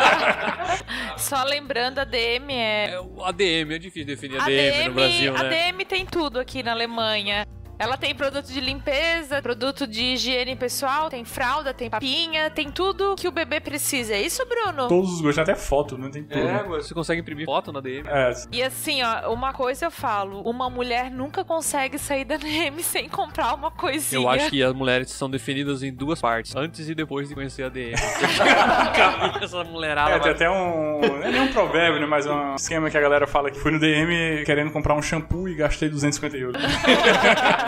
<laughs> Só lembrando, a DM é. É, o ADM, é difícil definir ADM, no Brasil, a né? DM tem tudo aqui na Alemanha. Ela tem produto de limpeza, produto de higiene pessoal, tem fralda, tem papinha, tem tudo que o bebê precisa. É isso, Bruno? Todos os gostos, até foto, né? Tem tudo. É, você consegue imprimir foto na DM. É, E assim, ó, uma coisa eu falo: uma mulher nunca consegue sair da DM <laughs> sem comprar uma coisinha. Eu acho que as mulheres são definidas em duas partes, antes e depois de conhecer a DM. <laughs> Essa mulherada. É, tem até um. Não é nem um provérbio, né? Mas um esquema que a galera fala que fui no DM querendo comprar um shampoo e gastei 250 euros. <laughs>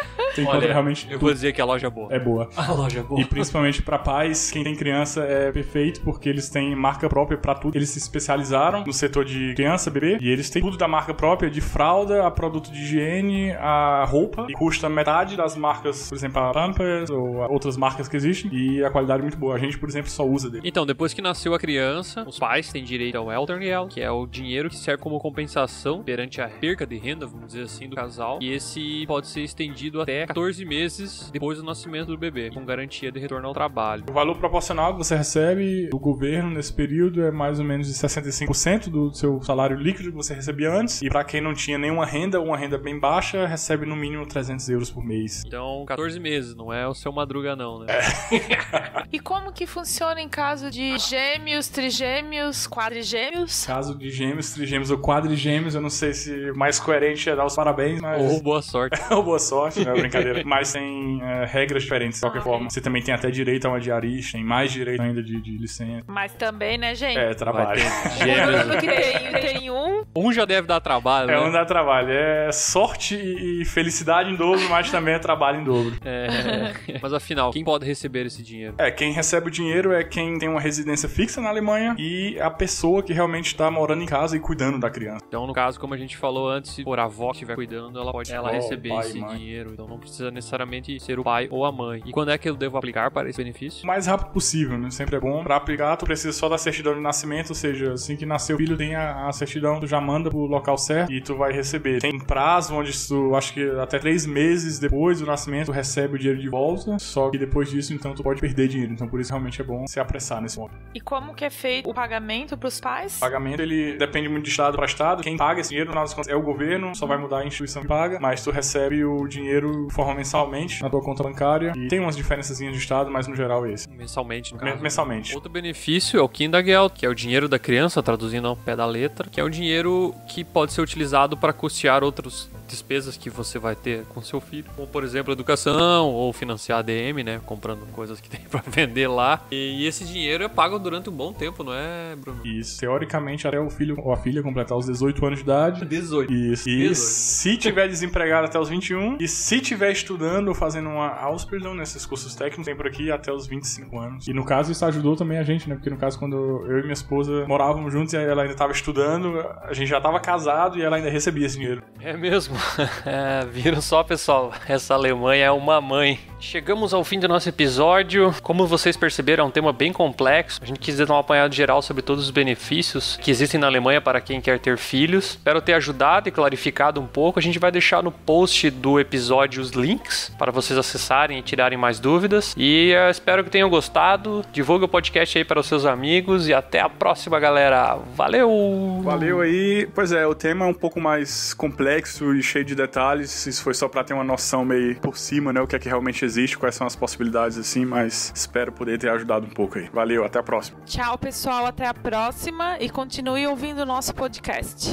tem conta Olha, realmente. eu vou dizer que a loja é boa. É boa. <laughs> A loja é boa. E principalmente pra pais, quem tem criança é perfeito porque eles têm marca própria pra tudo. Eles se especializaram no setor de criança, bebê, e eles têm tudo da marca própria, de fralda a produto de higiene, a roupa, e custa metade das marcas, por exemplo, a Pampers ou outras marcas que existem, e a qualidade é muito boa. A gente, por exemplo, só usa dele. Então, depois que nasceu a criança, os pais têm direito ao Elterngeld, que é o dinheiro que serve como compensação perante a perca de renda, vamos dizer assim, do casal. E esse pode ser estendido até 14 meses depois do nascimento do bebê, com garantia de retorno ao trabalho. O valor proporcional que você recebe do governo nesse período é mais ou menos de 65% do seu salário líquido que você recebia antes. E pra quem não tinha nenhuma renda, ou uma renda bem baixa, recebe no mínimo 300 euros por mês. Então, 14 meses, não é o seu madruga não, né? <laughs> E como que funciona em caso de gêmeos, trigêmeos, quadrigêmeos? Caso de gêmeos, trigêmeos ou quadrigêmeos, eu não sei se o mais coerente é dar os parabéns, mas. Ou boa sorte. <laughs> Ou boa sorte, não é <laughs> brincadeira. Mas tem é, regras diferentes, de qualquer forma. Você também tem até direito a uma diarista, tem mais direito ainda de, de licença. Mas também, né, gente? É, trabalho. <laughs> gêmeos. Que tem, tem um, Um já deve dar trabalho, É né? onde dá trabalho. É sorte e felicidade em dobro, mas também é trabalho em dobro. É. Mas afinal, quem pode receber esse dinheiro? É, quem recebe o dinheiro é quem tem uma residência fixa na Alemanha e a pessoa que realmente está morando em casa e cuidando da criança. Então, no caso, como a gente falou antes, se for a avó que estiver cuidando, ela pode ela Avó, receber pai, esse mãe. dinheiro. Então, não precisa necessariamente ser o pai ou a mãe. E quando é que eu devo aplicar para esse benefício? O mais rápido possível, né? Sempre é bom. Pra aplicar, tu precisa só da certidão de nascimento, ou seja, assim que nasceu o filho, tem a, a certidão, tu já manda pro local certo e tu vai receber. Tem um prazo onde tu, acho que até três meses depois do nascimento, tu recebe o dinheiro de volta, só que depois disso, então, tu pode perder dinheiro. Então, por isso, realmente é bom se apressar nesse momento. E como que é feito o pagamento pros pais? O pagamento, ele depende muito de estado para estado. Quem paga esse dinheiro, no final das contas, é o governo, só vai mudar a instituição que paga, mas tu recebe o dinheiro forma mensalmente na tua conta bancária. E tem umas diferenças de estado, mas no geral é esse. Mensalmente, no caso. Mensalmente. Outro benefício é o Kindergeld, que é o dinheiro da criança, traduzindo ao pé da letra, que é o dinheiro que pode ser utilizado para custear outras despesas que você vai ter com seu filho, como por exemplo educação ou financiar a DM, né, comprando coisas que <laughs> tem para vender lá. E esse dinheiro é pago durante um bom tempo, não é, Bruno? Isso. Teoricamente, até o filho ou a filha completar os 18 anos de idade. 18. Isso. E 18. se tiver desempregado até os 21, e se tiver estudando ou fazendo uma Ausbildung nesses cursos técnicos, tem por aqui até os 25 anos. E no caso, isso ajudou também a gente, né? Porque no caso, quando eu e minha esposa morávamos juntos e ela ainda estava estudando, a gente já estava casado e ela ainda recebia esse dinheiro. É mesmo. <laughs> É, viram só, pessoal? Essa Alemanha é uma mãe. Chegamos ao fim do nosso episódio. Como vocês perceberam, é um tema bem complexo. A gente quis dar um apanhado geral sobre todos os benefícios que existem na Alemanha para quem quer ter filhos. Espero ter ajudado e clarificado um pouco. A gente vai deixar no post do episódio os links para vocês acessarem e tirarem mais dúvidas. E eu espero que tenham gostado. Divulga o podcast aí para os seus amigos e até a próxima, galera. Valeu! Valeu aí. Pois é, o tema é um pouco mais complexo e cheio de detalhes. Isso foi só pra ter uma noção meio por cima, né? O que é que realmente existe, quais são as possibilidades assim, mas espero poder ter ajudado um pouco aí. Valeu, até a próxima. Tchau, pessoal. Até a próxima e continue ouvindo o nosso podcast.